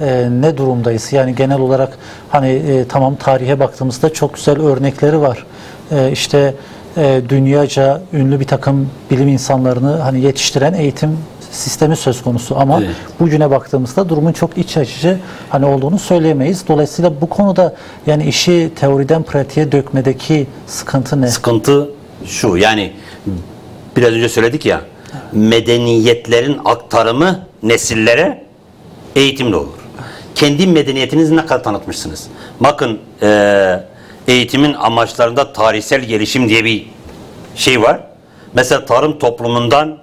e, ne durumdayız? Yani genel olarak hani e, tamam tarihe baktığımızda çok güzel örnekleri var. E, işte e, dünyaca ünlü bir takım bilim insanlarını hani yetiştiren eğitim sistemi söz konusu ama Evet. bugüne baktığımızda durumun çok iç açıcı hani olduğunu söyleyemeyiz. Dolayısıyla bu konuda yani işi teoriden pratiğe dökmedeki sıkıntı ne? Sıkıntı şu yani biraz önce söyledik ya medeniyetlerin aktarımı nesillere eğitimle olur. Kendi medeniyetinizi ne kadar tanıtmışsınız? Bakın eee, eğitimin amaçlarında tarihsel gelişim diye bir şey var. Mesela tarım toplumundan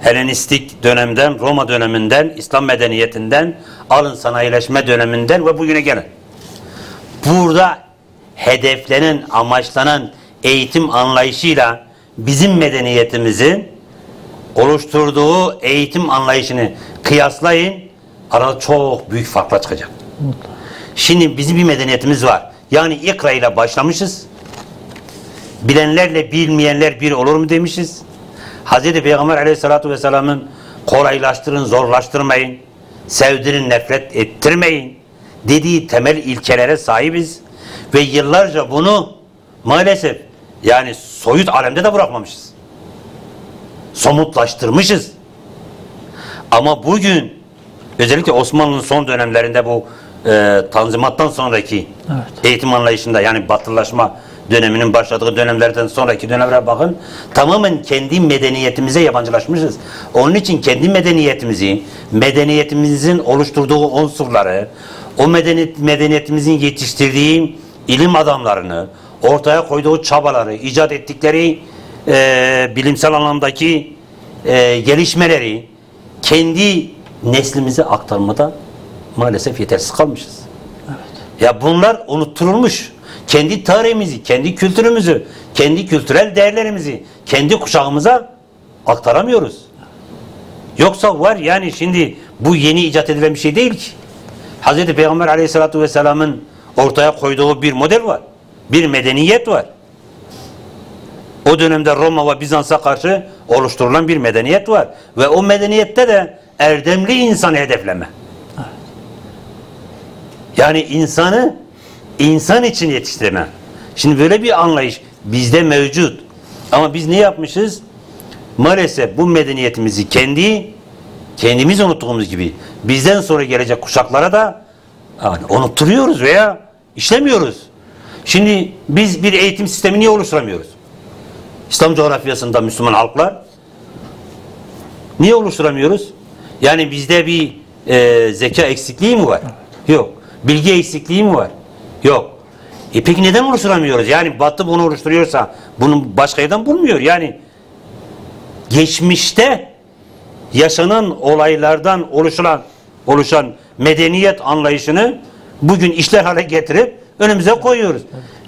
Helenistik dönemden, Roma döneminden, İslam medeniyetinden, alın sanayileşme döneminden ve bugüne gelen. Burada hedeflenen, amaçlanan eğitim anlayışıyla bizim medeniyetimizin oluşturduğu eğitim anlayışını kıyaslayın. Arada çok büyük farklar çıkacak. Şimdi bizim bir medeniyetimiz var. Yani ikra ile başlamışız. Bilenlerle bilmeyenler bir olur mu demişiz. Hazreti Peygamber aleyhissalatu vesselamın kolaylaştırın, zorlaştırmayın, sevdirin, nefret ettirmeyin dediği temel ilkelere sahibiz. Ve yıllarca bunu maalesef yani soyut alemde de bırakmamışız. Somutlaştırmışız. Ama bugün özellikle Osmanlı'nın son dönemlerinde bu e, tanzimattan sonraki Evet. eğitim anlayışında yani batılılaşma döneminin başladığı dönemlerden sonraki dönemlere bakın tamamen kendi medeniyetimize yabancılaşmışız. Onun için kendi medeniyetimizi, medeniyetimizin oluşturduğu unsurları, o medeniyet, medeniyetimizin yetiştirdiği ilim adamlarını, ortaya koyduğu çabaları, icat ettikleri e, bilimsel anlamdaki e, gelişmeleri kendi neslimize aktarmada maalesef yetersiz kalmışız. Ya bunlar unutturulmuş. Kendi tarihimizi, kendi kültürümüzü, kendi kültürel değerlerimizi kendi kuşağımıza aktaramıyoruz. Yoksa var yani şimdi bu yeni icat edilen bir şey değil ki. Hz. Peygamber aleyhissalatü vesselamın ortaya koyduğu bir model var. Bir medeniyet var. O dönemde Roma ve Bizans'a karşı oluşturulan bir medeniyet var. Ve o medeniyette de erdemli insanı hedefleme. Yani insanı insan için yetiştirme. Şimdi böyle bir anlayış bizde mevcut. Ama biz ne yapmışız? Maalesef bu medeniyetimizi kendi kendimiz unuttuğumuz gibi bizden sonra gelecek kuşaklara da yani unutturuyoruz veya işlemiyoruz. Şimdi biz bir eğitim sistemi niye oluşturamıyoruz? İslam coğrafyasında Müslüman halklar niye oluşturamıyoruz? Yani bizde bir e, zeka eksikliği mi var? Yok. Bilgi eksikliği mi var? Yok. E peki neden oluşturamıyoruz? Yani Batı bunu oluşturuyorsa bunu başka yerden bulmuyor. Yani geçmişte yaşanan olaylardan oluşan oluşan medeniyet anlayışını bugün işler hale getirip önümüze koyuyoruz.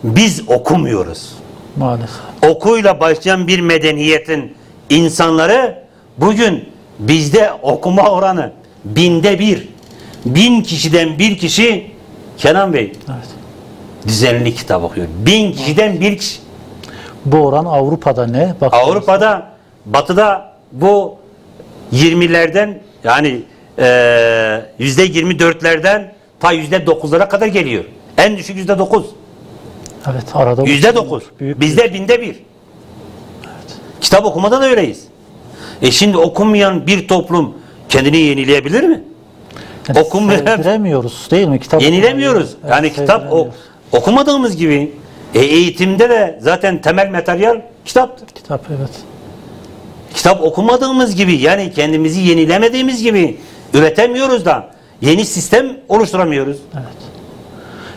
Biz okumuyoruz. Maalesef. Okuyla başlayan bir medeniyetin insanları bugün bizde okuma oranı binde bir. Bin kişiden bir kişi Kenan Bey Evet. düzenli kitap okuyor. Bin kişiden bir kişi. Bu oran Avrupa'da ne? Bak Avrupa'da, Batı'da bu 20'lerden yani eee, yüzde 24'lerden ta yüzde 9'lara kadar geliyor. En düşük yüzde 9. Evet, arada Yüzde 9. Büyük Bizde binde bir. Kitap okumada da öyleyiz. E şimdi okunmayan bir toplum kendini yenileyebilir mi? Yani okunmayan- sevdiremiyoruz değil mi? Kitap Yenilemiyoruz. okumayı, Yani evet, kitap o, sevdiremiyoruz. okumadığımız gibi e, eğitimde de zaten temel materyal kitaptır. Kitap evet. Kitap okumadığımız gibi yani kendimizi yenilemediğimiz gibi üretemiyoruz da yeni sistem oluşturamıyoruz. Evet.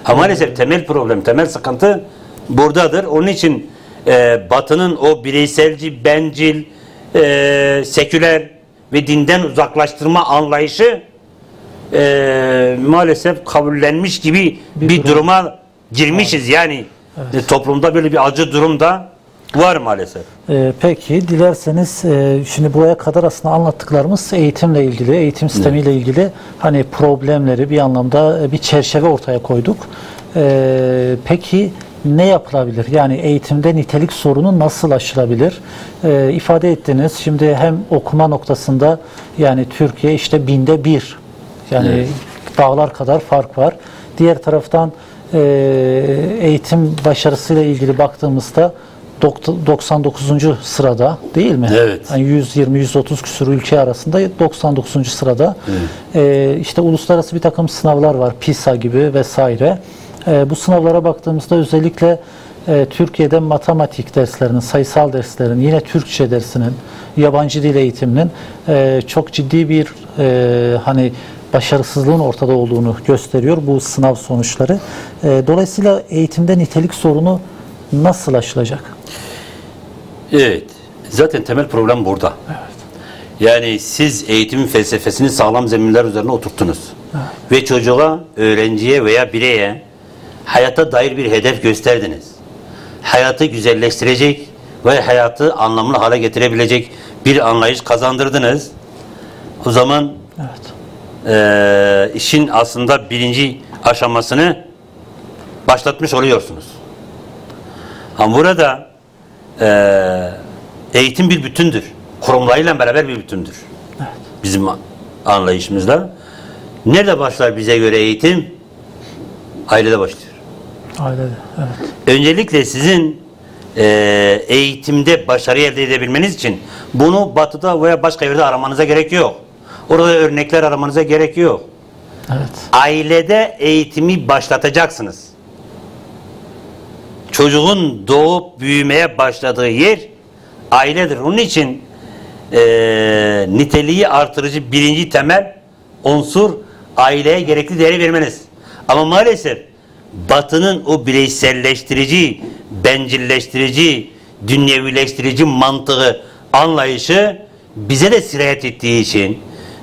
Ha, maalesef temel problem, temel sıkıntı buradadır. Onun için e, Batı'nın o bireyselci, bencil, e, seküler ve dinden uzaklaştırma anlayışı e, maalesef kabullenmiş gibi bir, Bir durum. duruma girmişiz. Yani E, toplumda böyle bir acı durum da var maalesef. Ee, peki dilerseniz e, şimdi buraya kadar aslında anlattıklarımız eğitimle ilgili, eğitim sistemiyle ilgili hani problemleri bir anlamda e, bir çerçeve ortaya koyduk. Ee, peki ne yapılabilir? Yani eğitimde nitelik sorunu nasıl aşılabilir? Ee, ifade ettiniz. Şimdi hem okuma noktasında yani Türkiye işte binde bir. Yani Evet. dağlar kadar fark var. Diğer taraftan e, eğitim başarısıyla ilgili baktığımızda dok- 99. sırada değil mi? Evet. Yani 120-130 küsur ülke arasında 99. sırada. E, işte uluslararası bir takım sınavlar var. PISA gibi vesaire. E, bu sınavlara baktığımızda özellikle e, Türkiye'de matematik derslerinin, sayısal derslerin, yine Türkçe dersinin, yabancı dil eğitiminin e, çok ciddi bir e, hani başarısızlığın ortada olduğunu gösteriyor bu sınav sonuçları. E, dolayısıyla eğitimde nitelik sorunu nasıl aşılacak? Evet. Zaten temel problem burada. Yani siz eğitimin felsefesini sağlam zeminler üzerine oturttunuz. Ve çocuğa, öğrenciye veya bireye hayata dair bir hedef gösterdiniz. Hayatı güzelleştirecek ve hayatı anlamlı hale getirebilecek bir anlayış kazandırdınız. O zaman Evet. Eee, işin aslında birinci aşamasını başlatmış oluyorsunuz. Ama burada eee, eğitim bir bütündür. Kurumlarıyla beraber bir bütündür. Bizim anlayışımızda. Nerede başlar bize göre eğitim? Ailede başlıyor. Ailede. Evet. Öncelikle sizin eee, eğitimde başarı elde edebilmeniz için bunu batıda veya başka yerde aramanıza gerek yok. Orada örnekler aramanıza gerek yok. Evet. Ailede eğitimi başlatacaksınız. Çocuğun doğup büyümeye başladığı yer ailedir. Onun için eee, niteliği artırıcı birinci temel unsur aileye gerekli değeri vermeniz. Ama maalesef batının o bireyselleştirici, bencilleştirici, dünyevileştirici mantığı anlayışı bize de sirayet ettiği için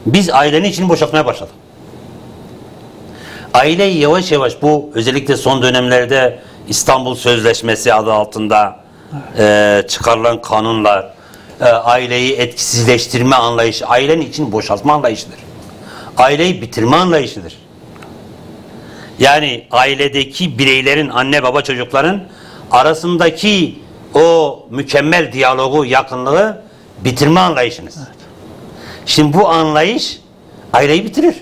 biz ailenin içini boşaltmaya başladık. Aile yavaş yavaş bu özellikle son dönemlerde İstanbul Sözleşmesi adı altında e, çıkarılan kanunlar e, aileyi etkisizleştirme anlayışı, ailenin için boşaltma anlayışıdır. Aileyi bitirme anlayışıdır. Yani ailedeki bireylerin, anne baba çocukların arasındaki o mükemmel diyalogu, yakınlığı bitirme anlayışınız. Şimdi bu anlayış aileyi bitirir.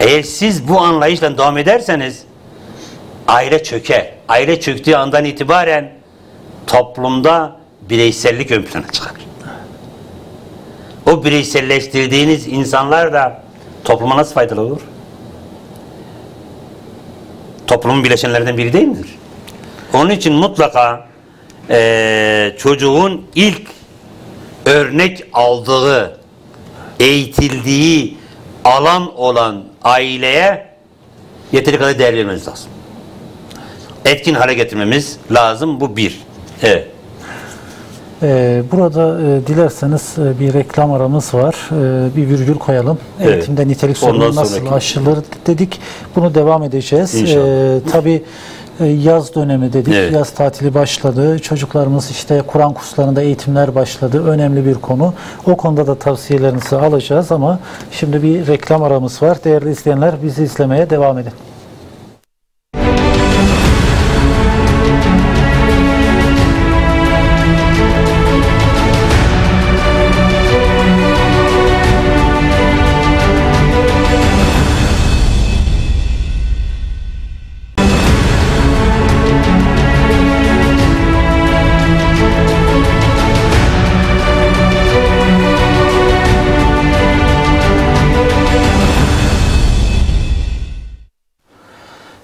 Eğer siz bu anlayışla devam ederseniz aile çöker. Aile çöktüğü andan itibaren toplumda bireysellik ön plana çıkar. O bireyselleştirdiğiniz insanlar da topluma nasıl faydalı olur? Toplumun bileşenlerinden biri değil midir? Onun için mutlaka eee, çocuğun ilk örnek aldığı, eğitildiği alan olan aileye yeteri kadar değer vermemiz lazım. Etkin hale getirmemiz lazım. Bu bir. Evet. Ee, burada e, dilerseniz e, bir reklam aramız var. E, bir virgül koyalım. Evet. Eğitimde nitelik sorunu nasıl aşılır dedik. Bunu devam edeceğiz. Ee, tabii yaz dönemi dedik. Evet. Yaz tatili başladı. Çocuklarımız işte Kur'an kurslarında eğitimler başladı. Önemli bir konu. O konuda da tavsiyelerinizi alacağız ama şimdi bir reklam aramız var. Değerli izleyenler bizi izlemeye devam edin.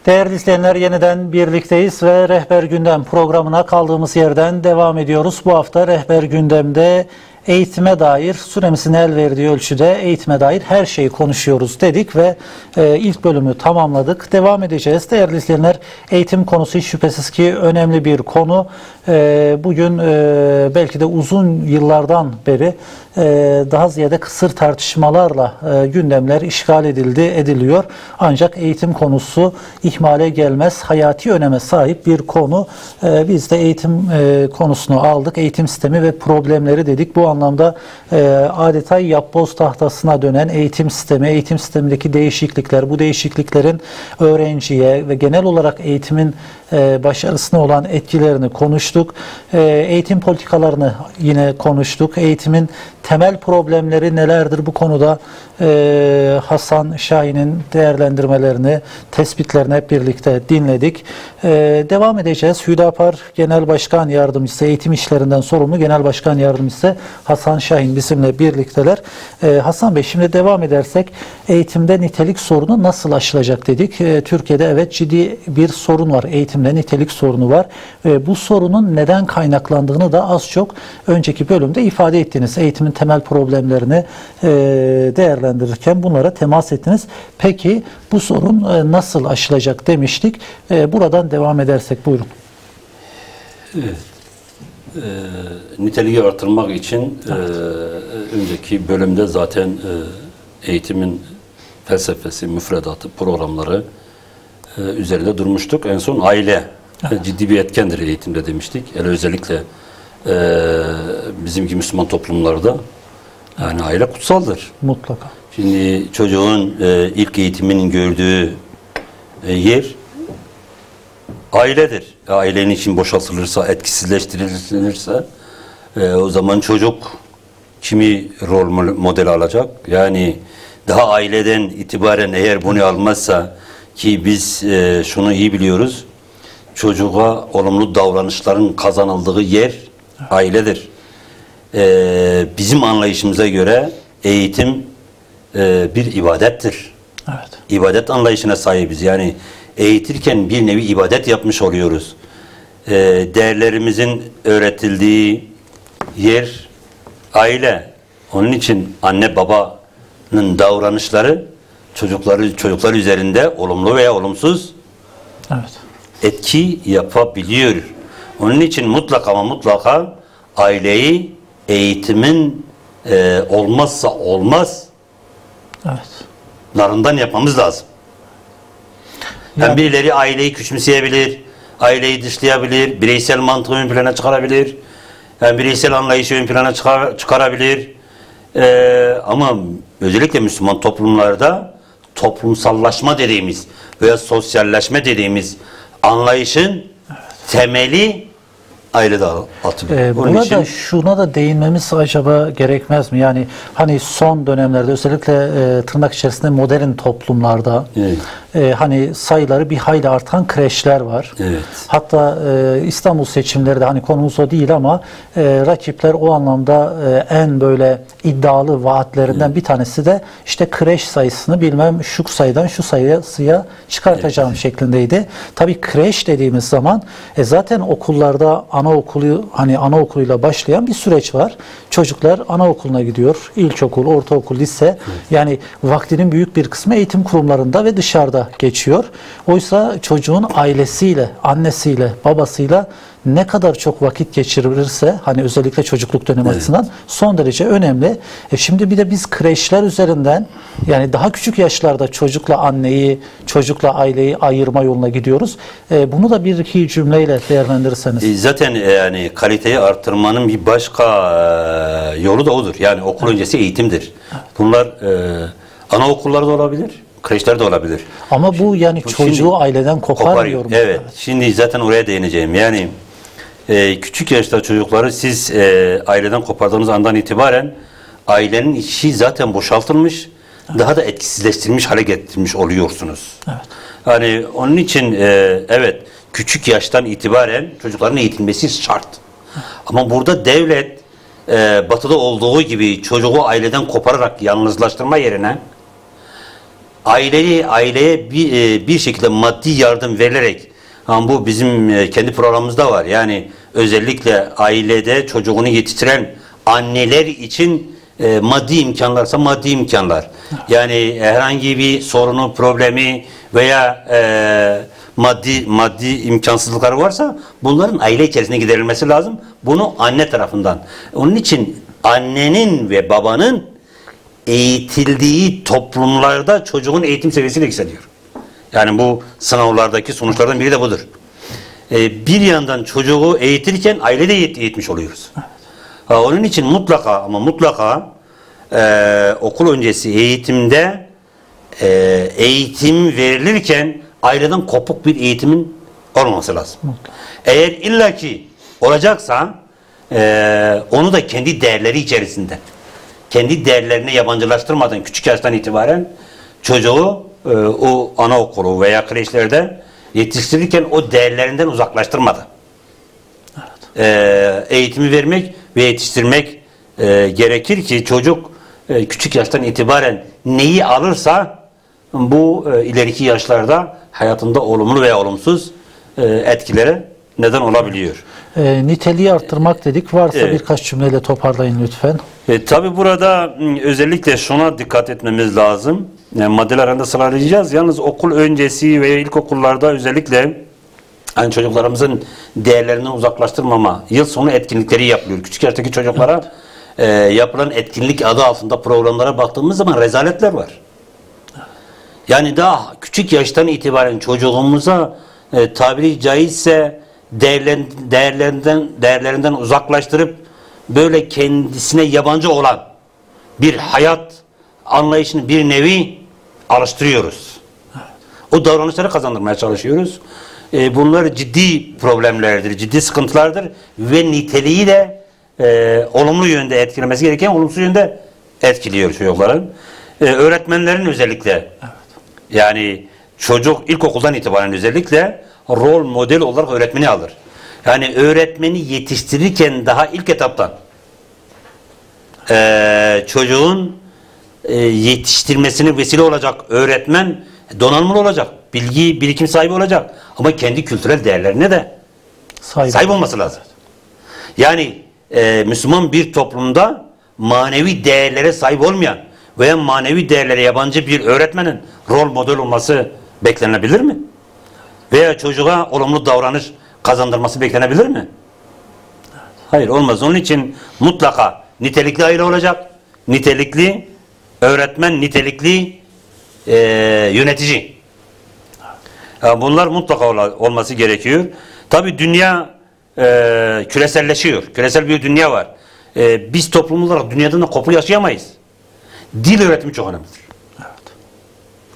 Değerli izleyenler yeniden birlikteyiz ve Rehber Gündem programına kaldığımız yerden devam ediyoruz. Bu hafta Rehber Gündem'de eğitime dair süremizin el verdiği ölçüde eğitime dair her şeyi konuşuyoruz dedik ve e, ilk bölümü tamamladık. Devam edeceğiz. Değerli izleyenler eğitim konusu hiç şüphesiz ki önemli bir konu. E, bugün e, belki de uzun yıllardan beri e, daha ziyade kısır tartışmalarla e, gündemler işgal edildi, ediliyor. Ancak eğitim konusu ihmale gelmez, hayati öneme sahip bir konu. E, biz de eğitim e, konusunu aldık. Eğitim sistemi ve problemleri dedik. Bu anlamda e, adeta yapboz tahtasına dönen eğitim sistemi, eğitim sistemindeki değişiklikler, bu değişikliklerin öğrenciye ve genel olarak eğitimin e, başarısına olan etkilerini konuştuk. E, eğitim politikalarını yine konuştuk. Eğitimin temel problemleri nelerdir bu konuda e, Hasan Şahin'in değerlendirmelerini, tespitlerini hep birlikte dinledik. E, devam edeceğiz. Hüdapar Genel Başkan Yardımcısı, eğitim işlerinden sorumlu Genel Başkan Yardımcısı Hasan Şahin bizimle birlikteler. E, Hasan Bey şimdi devam edersek eğitimde nitelik sorunu nasıl aşılacak dedik. E, Türkiye'de evet ciddi bir sorun var. Eğitimde nitelik sorunu var. E, bu sorunun neden kaynaklandığını da az çok önceki bölümde ifade ettiniz. Eğitimin temel problemlerini e, değerlendirirken bunlara temas ettiniz. Peki bu sorun e, nasıl aşılacak demiştik. E, buradan devam edersek buyurun. e, niteliği artırmak için e, önceki bölümde zaten e, eğitimin felsefesi, müfredatı, programları e, üzerinde durmuştuk. En son aile e, ciddi bir etkendir eğitimde demiştik. Yani özellikle e, bizimki Müslüman toplumlarda yani aile kutsaldır. Mutlaka. Şimdi çocuğun e, ilk eğitiminin gördüğü e, yer ailedir. Ailenin için boşaltılırsa, etkisizleştirilirse e, o zaman çocuk kimi rol mo- model alacak? Yani daha aileden itibaren eğer bunu almazsa ki biz e, şunu iyi biliyoruz. Çocuğa olumlu davranışların kazanıldığı yer ailedir. E, bizim anlayışımıza göre eğitim e, bir ibadettir Evet. ibadet anlayışına sahibiz. Yani eğitirken bir nevi ibadet yapmış oluyoruz. Ee, değerlerimizin öğretildiği yer aile. Onun için anne babanın davranışları çocukları çocuklar üzerinde olumlu veya olumsuz Evet. etki yapabiliyor. Onun için mutlaka ama mutlaka aileyi eğitimin e, olmazsa olmaz Evet. narından yapmamız lazım. Yani, Yani- birileri aileyi küçümseyebilir, aileyi dışlayabilir, bireysel mantığı ön plana çıkarabilir, yani bireysel anlayışı ön plana çıkar, çıkarabilir. Ee, ama özellikle Müslüman toplumlarda toplumsallaşma dediğimiz veya sosyalleşme dediğimiz anlayışın temeli ailede atılıyor. Ee, burada için şuna da değinmemiz acaba gerekmez mi? Yani hani son dönemlerde özellikle e, tırnak içerisinde modern toplumlarda Evet. E, hani sayıları bir hayli artan kreşler var. Evet. Hatta e, İstanbul seçimleri de hani konumuz o değil ama e, rakipler o anlamda e, en böyle iddialı vaatlerinden bir tanesi de işte kreş sayısını bilmem şu sayıdan şu sayıya çıkartacağım şeklindeydi. Tabii kreş dediğimiz zaman e, zaten okullarda anaokulu hani anaokuluyla başlayan bir süreç var. Çocuklar anaokuluna gidiyor. İlkokul, ortaokul, lise. Yani vaktinin büyük bir kısmı eğitim kurumlarında ve dışarıda geçiyor. Oysa çocuğun ailesiyle, annesiyle, babasıyla ne kadar çok vakit geçirirse hani özellikle çocukluk dönemi açısından son derece önemli. E şimdi bir de biz kreşler üzerinden yani daha küçük yaşlarda çocukla anneyi, çocukla aileyi ayırma yoluna gidiyoruz. E, bunu da bir iki cümleyle değerlendirirseniz. E, Zaten e, yani kaliteyi arttırmanın bir başka e, yolu da odur. Yani okul öncesi eğitimdir. Bunlar e, anaokullarda olabilir, kreşlerde olabilir. Ama bu yani bu çocuğu şimdi aileden koparmıyor mu? Evet. Şimdi zaten oraya değineceğim. Yani e, küçük yaşta çocukları siz e, aileden kopardığınız andan itibaren ailenin içi zaten boşaltılmış, daha da etkisizleştirilmiş hale getirmiş oluyorsunuz. Evet. Yani onun için e, evet küçük yaştan itibaren çocukların eğitilmesi şart. Ama burada devlet e, batıda olduğu gibi çocuğu aileden kopararak yalnızlaştırma yerine aileyi aileye bir, e, bir şekilde maddi yardım verilerek ama bu bizim e, kendi programımızda var. Yani özellikle ailede çocuğunu yetiştiren anneler için e, maddi imkanlarsa maddi imkanlar. Yani herhangi bir sorunu, problemi veya e, maddi maddi imkansızlıkları varsa bunların aile içerisinde giderilmesi lazım. Bunu anne tarafından. Onun için annenin ve babanın eğitildiği toplumlarda çocuğun eğitim seviyesi de yükseliyor. Yani bu sınavlardaki sonuçlardan biri de budur. Ee, bir yandan çocuğu eğitirken aile de eğit- eğitmiş oluyoruz. Ha, onun için mutlaka ama mutlaka e, okul öncesi eğitimde e, eğitim verilirken aileden kopuk bir eğitimin olmaması lazım. Eğer illaki olacaksa e, onu da kendi değerleri içerisinde kendi değerlerini yabancılaştırmadan küçük yaştan itibaren çocuğu e, o anaokulu veya kreşlerde yetiştirirken o değerlerinden uzaklaştırmadan e, eğitimi vermek ve yetiştirmek e, gerekir ki çocuk e, küçük yaştan itibaren neyi alırsa bu e, ileriki yaşlarda hayatında olumlu veya olumsuz e, etkilere neden olabiliyor. E, niteliği arttırmak dedik. Varsa Evet. birkaç cümleyle toparlayın lütfen. E, tabii burada özellikle şuna dikkat etmemiz lazım. Yani maddeler arasında sıralayacağız. Yalnız okul öncesi veya ilkokullarda özellikle hani çocuklarımızın değerlerinden uzaklaştırmama, yıl sonu etkinlikleri yapılıyor. Küçük yaştaki çocuklara e, yapılan etkinlik adı altında programlara baktığımız zaman rezaletler var. Yani daha küçük yaştan itibaren çocuğumuza e, tabiri caizse değerlerinden, değerlerinden uzaklaştırıp böyle kendisine yabancı olan bir hayat anlayışını bir nevi alıştırıyoruz. O davranışları kazandırmaya çalışıyoruz. E, bunlar ciddi problemlerdir, ciddi sıkıntılardır ve niteliği de e, olumlu yönde etkilemesi gereken olumsuz yönde etkiliyor çocukların. E, öğretmenlerin özellikle yani çocuk ilkokuldan itibaren özellikle rol model olarak öğretmeni alır. Yani öğretmeni yetiştirirken daha ilk etaptan eee, çocuğun eee, yetiştirmesine vesile olacak öğretmen donanımlı olacak. Bilgi, birikim sahibi olacak. Ama kendi kültürel değerlerine de Sahibi. sahip olması lazım. Yani e, Müslüman bir toplumda manevi değerlere sahip olmayan veya manevi değerlere yabancı bir öğretmenin rol model olması beklenebilir mi? Veya çocuğa olumlu davranış kazandırması beklenebilir mi? Hayır olmaz. Onun için mutlaka nitelikli aile olacak. Nitelikli öğretmen, nitelikli e, yönetici. Bunlar mutlaka olması gerekiyor. Tabi dünya e, küreselleşiyor. Küresel bir dünya var. E, biz toplum olarak dünyadan da kopuk yaşayamayız. Dil öğretimi çok önemlidir.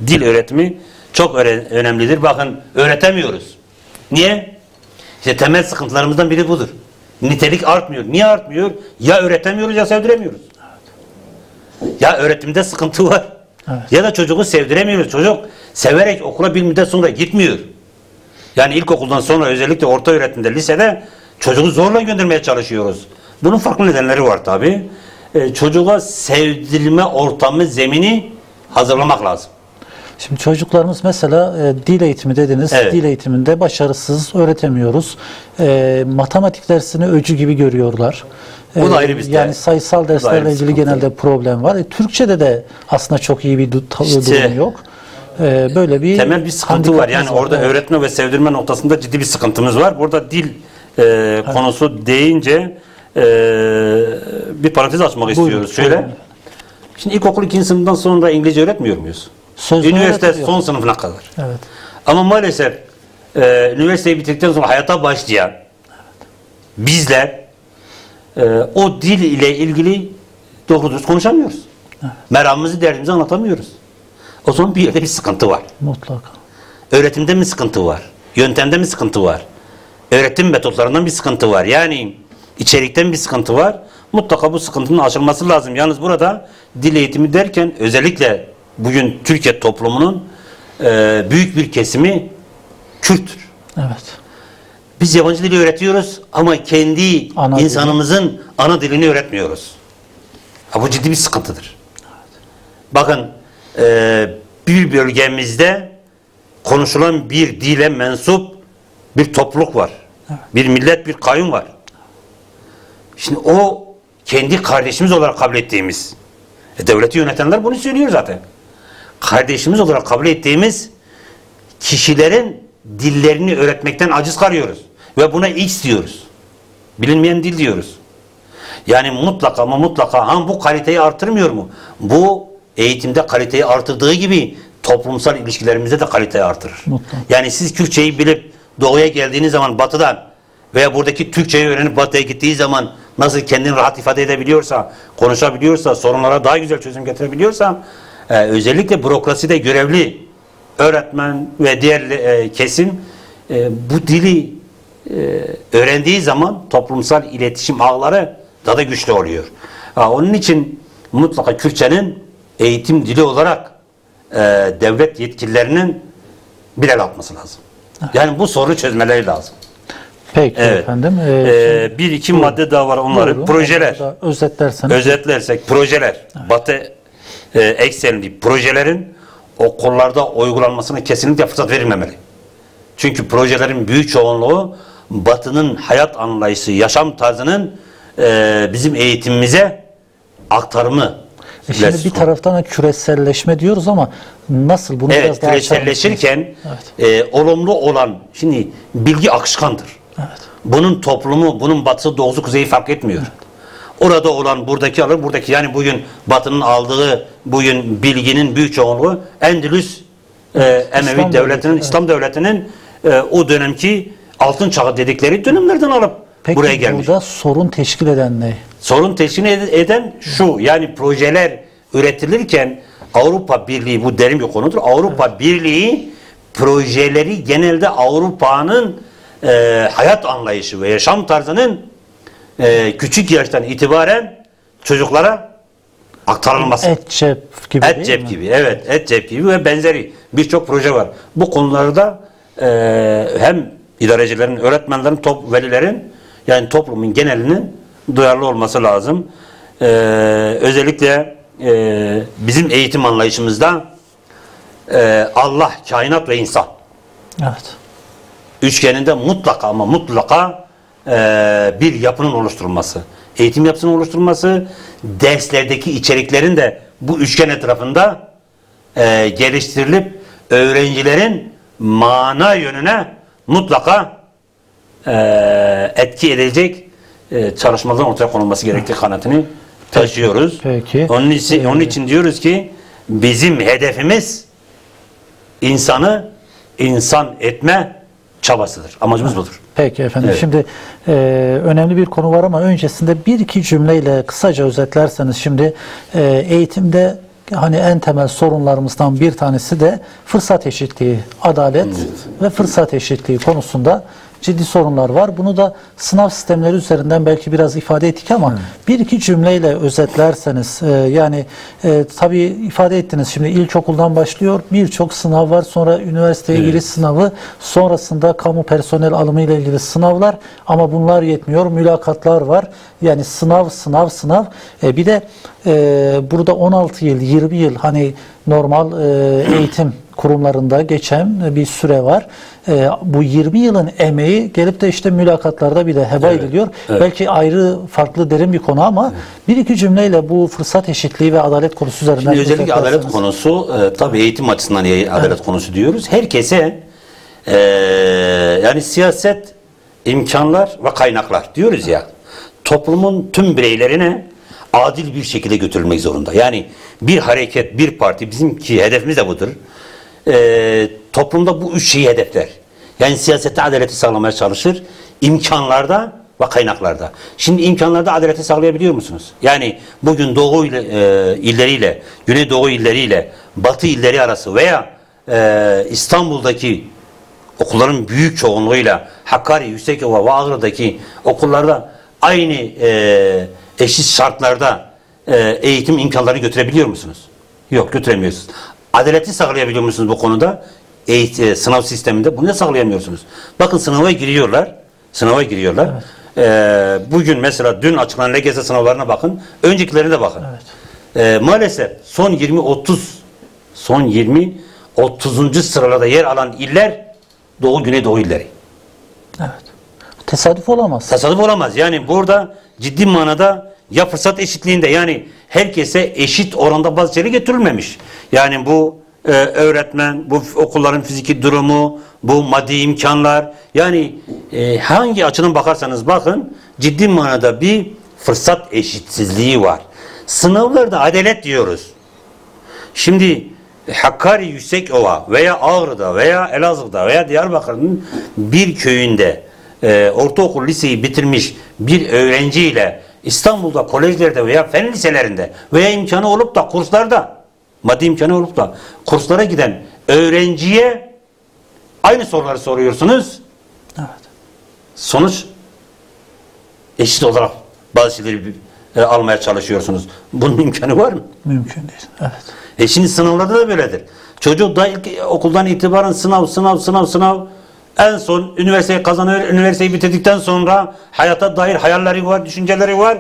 Dil öğretimi çok önemlidir. Bakın öğretemiyoruz. Niye? İşte temel sıkıntılarımızdan biri budur. Nitelik artmıyor. Niye artmıyor? Ya öğretemiyoruz ya sevdiremiyoruz. Ya öğretimde sıkıntı var. Evet. Ya da çocuğu sevdiremiyoruz. Çocuk severek okula bir müddet sonra gitmiyor. Yani ilkokuldan sonra özellikle orta öğretimde, lisede çocuğu zorla göndermeye çalışıyoruz. Bunun farklı nedenleri var tabi. çocuğa sevdirme ortamı, zemini hazırlamak lazım. Şimdi çocuklarımız mesela e, dil eğitimi dediniz. Evet. Dil eğitiminde başarısız öğretemiyoruz. E, matematik dersini öcü gibi görüyorlar. E, Bu da ayrı bir Yani sayısal derslerle ilgili genelde problem var. E, Türkçe'de de aslında çok iyi bir İşte- durum yok. E, böyle bir Temel bir sıkıntı var. Yani orada Evet. öğretme ve sevdirme noktasında ciddi bir sıkıntımız var. Burada dil e, konusu deyince e, bir parantez açmak Buyurun, istiyoruz. Şöyle. Şimdi ilkokul ikinci sınıftan sonra İngilizce öğretmiyor muyuz? Sözlü Üniversite son sınıfına kadar. Evet. Ama maalesef e, üniversiteyi bitirdikten sonra hayata başlayan bizler e, o dil ile ilgili doğru düz konuşamıyoruz. Meramımızı, derdimizi anlatamıyoruz. O zaman bir yerde bir sıkıntı var. Mutlaka. Öğretimde mi sıkıntı var? Yöntemde mi sıkıntı var? Öğretim metotlarından bir sıkıntı var. Yani içerikten bir sıkıntı var. Mutlaka bu sıkıntının aşılması lazım. Yalnız burada dil eğitimi derken özellikle bugün Türkiye toplumunun e, büyük bir kesimi Kürttür. Evet. Biz yabancı dili öğretiyoruz ama kendi Ana insanımızın ana dilini öğretmiyoruz. Ha, bu ciddi bir sıkıntıdır. Bakın e, bir bölgemizde konuşulan bir dile mensup bir topluluk var. Bir millet, bir kavim var. Şimdi o kendi kardeşimiz olarak kabul ettiğimiz e, devleti yönetenler bunu söylüyor zaten. Kardeşimiz olarak kabul ettiğimiz kişilerin dillerini öğretmekten aciz kalıyoruz. Ve buna X diyoruz. Bilinmeyen dil diyoruz. Yani mutlaka ama mutlaka ha bu kaliteyi artırmıyor mu? Bu eğitimde kaliteyi artırdığı gibi toplumsal ilişkilerimizde de kaliteyi artırır. Mutlaka. Yani siz Kürtçeyi bilip doğuya geldiğiniz zaman batıdan veya buradaki Türkçeyi öğrenip batıya gittiği zaman nasıl kendini rahat ifade edebiliyorsa, konuşabiliyorsa, sorunlara daha güzel çözüm getirebiliyorsa e, özellikle bürokraside görevli öğretmen ve diğer e, kesim e, bu dili e, öğrendiği zaman toplumsal iletişim ağları daha da güçlü oluyor. Ha, onun için mutlaka Kürtçenin eğitim dili olarak e, devlet yetkililerinin bir el atması lazım. Yani bu soru çözmeleri lazım. Peki Evet. efendim. Ee, Ee, bir iki madde daha var onları. buyurun. Projeler. Özetlerseniz. Özetlersek projeler. Batı e, eksenli projelerin okullarda uygulanmasına kesinlikle fırsat verilmemeli. Çünkü projelerin büyük çoğunluğu Batı'nın hayat anlayışı, yaşam tarzının e, bizim eğitimimize aktarımı. E şimdi bir taraftan da küreselleşme diyoruz ama nasıl bunu biraz Evet, daha açar mısınız? küreselleşirken e, olumlu olan, şimdi bilgi akışkandır. Evet. Bunun toplumu, bunun batısı, doğusu, kuzeyi fark etmiyor. Orada olan buradaki alır, buradaki yani bugün Batı'nın aldığı bugün bilginin büyük çoğunluğu Endülüs e, Emevi İslam devletinin, devleti, evet. İslam devletinin e, o dönemki altın çağı dedikleri dönemlerden alıp Peki buraya gelmiş. burada sorun teşkil eden ne? Sorun teşkil ed- eden şu yani projeler üretilirken Avrupa Birliği bu derin bir konudur. Avrupa Birliği projeleri genelde Avrupa'nın e, hayat anlayışı ve yaşam tarzının e, küçük yaştan itibaren çocuklara aktarılması. Et cep gibi Et cep mi? gibi, evet, et cep gibi ve benzeri birçok proje var. Bu konularda e, hem idarecilerin, öğretmenlerin, top, velilerin yani toplumun genelinin duyarlı olması lazım. E, özellikle e, bizim eğitim anlayışımızda e, Allah, kainat ve insan Evet. üçgeninde mutlaka ama mutlaka e, bir yapının oluşturulması, eğitim yapısının oluşturulması, derslerdeki içeriklerin de bu üçgen etrafında e, geliştirilip öğrencilerin mana yönüne mutlaka e, etki edecek e, çalışmaların ortaya konulması gerektiği kanaatini taşıyoruz. Peki. Onun için, onun için diyoruz ki bizim hedefimiz insanı insan etme çabasıdır. Amacımız budur. Peki efendim. Evet. Şimdi e, önemli bir konu var ama öncesinde bir iki cümleyle kısaca özetlerseniz şimdi e, eğitimde hani en temel sorunlarımızdan bir tanesi de fırsat eşitliği, adalet ve fırsat eşitliği konusunda ciddi sorunlar var. Bunu da sınav sistemleri üzerinden belki biraz ifade ettik ama bir iki cümleyle özetlerseniz e, yani e, tabii ifade ettiniz. Şimdi ilkokuldan başlıyor birçok sınav var. Sonra üniversiteye giriş sınavı sonrasında kamu personel alımı ile ilgili sınavlar. Ama bunlar yetmiyor mülakatlar var. Yani sınav sınav sınav. E, bir de e, burada 16 yıl 20 yıl hani normal e, eğitim kurumlarında geçen bir süre var. E, bu 20 yılın emeği gelip de işte mülakatlarda bir de heba ediliyor. Belki ayrı farklı derin bir konu ama bir iki cümleyle bu fırsat eşitliği ve adalet konusu üzerinden Şimdi özellikle adalet konusu e, tabii eğitim açısından adalet konusu diyoruz. Herkese e, yani siyaset imkanlar ve kaynaklar diyoruz ya. Toplumun tüm bireylerine adil bir şekilde götürülmek zorunda. Yani bir hareket, bir parti bizimki hedefimiz de budur. E, toplumda bu üç şeyi hedefler. Yani siyasette adaleti sağlamaya çalışır. imkanlarda ve kaynaklarda. Şimdi imkanlarda adaleti sağlayabiliyor musunuz? Yani bugün Doğu ile, e, illeriyle, Güneydoğu illeriyle, Batı illeri arası veya e, İstanbul'daki okulların büyük çoğunluğuyla Hakkari, Yüksekova ve Ağrı'daki okullarda aynı e, eşit şartlarda e, eğitim imkanlarını götürebiliyor musunuz? Yok götüremiyorsunuz. Adaleti sağlayabiliyor musunuz bu konuda? Eğitim, sınav sisteminde bunu da sağlayamıyorsunuz. Bakın sınava giriyorlar. Sınava giriyorlar. E, bugün mesela dün açıklanan LGS sınavlarına bakın. Öncekilerine de bakın. E, maalesef son 20-30 son 20 30. sıralarda yer alan iller Doğu Güneydoğu illeri. Evet. Tesadüf olamaz. Tesadüf olamaz. Yani burada ciddi manada ya fırsat eşitliğinde yani herkese eşit oranda bazı şeyler getirilmemiş. Yani bu e, öğretmen, bu okulların fiziki durumu, bu maddi imkanlar yani e, hangi açıdan bakarsanız bakın ciddi manada bir fırsat eşitsizliği var. Sınavlarda adalet diyoruz. Şimdi Hakkari Yüksekova veya Ağrı'da veya Elazığ'da veya Diyarbakır'ın bir köyünde e, ortaokul liseyi bitirmiş bir öğrenciyle İstanbul'da kolejlerde veya fen liselerinde veya imkanı olup da kurslarda maddi imkanı olup da kurslara giden öğrenciye aynı soruları soruyorsunuz. Evet. Sonuç eşit olarak bazı şeyleri e, almaya çalışıyorsunuz. Bunun imkanı var mı? Mümkün değil. Evet. E şimdi sınavlarda da böyledir. Çocuk da ilk okuldan itibaren sınav, sınav, sınav, sınav. En son üniversiteyi kazanıyor. Üniversiteyi bitirdikten sonra hayata dair hayalleri var, düşünceleri var.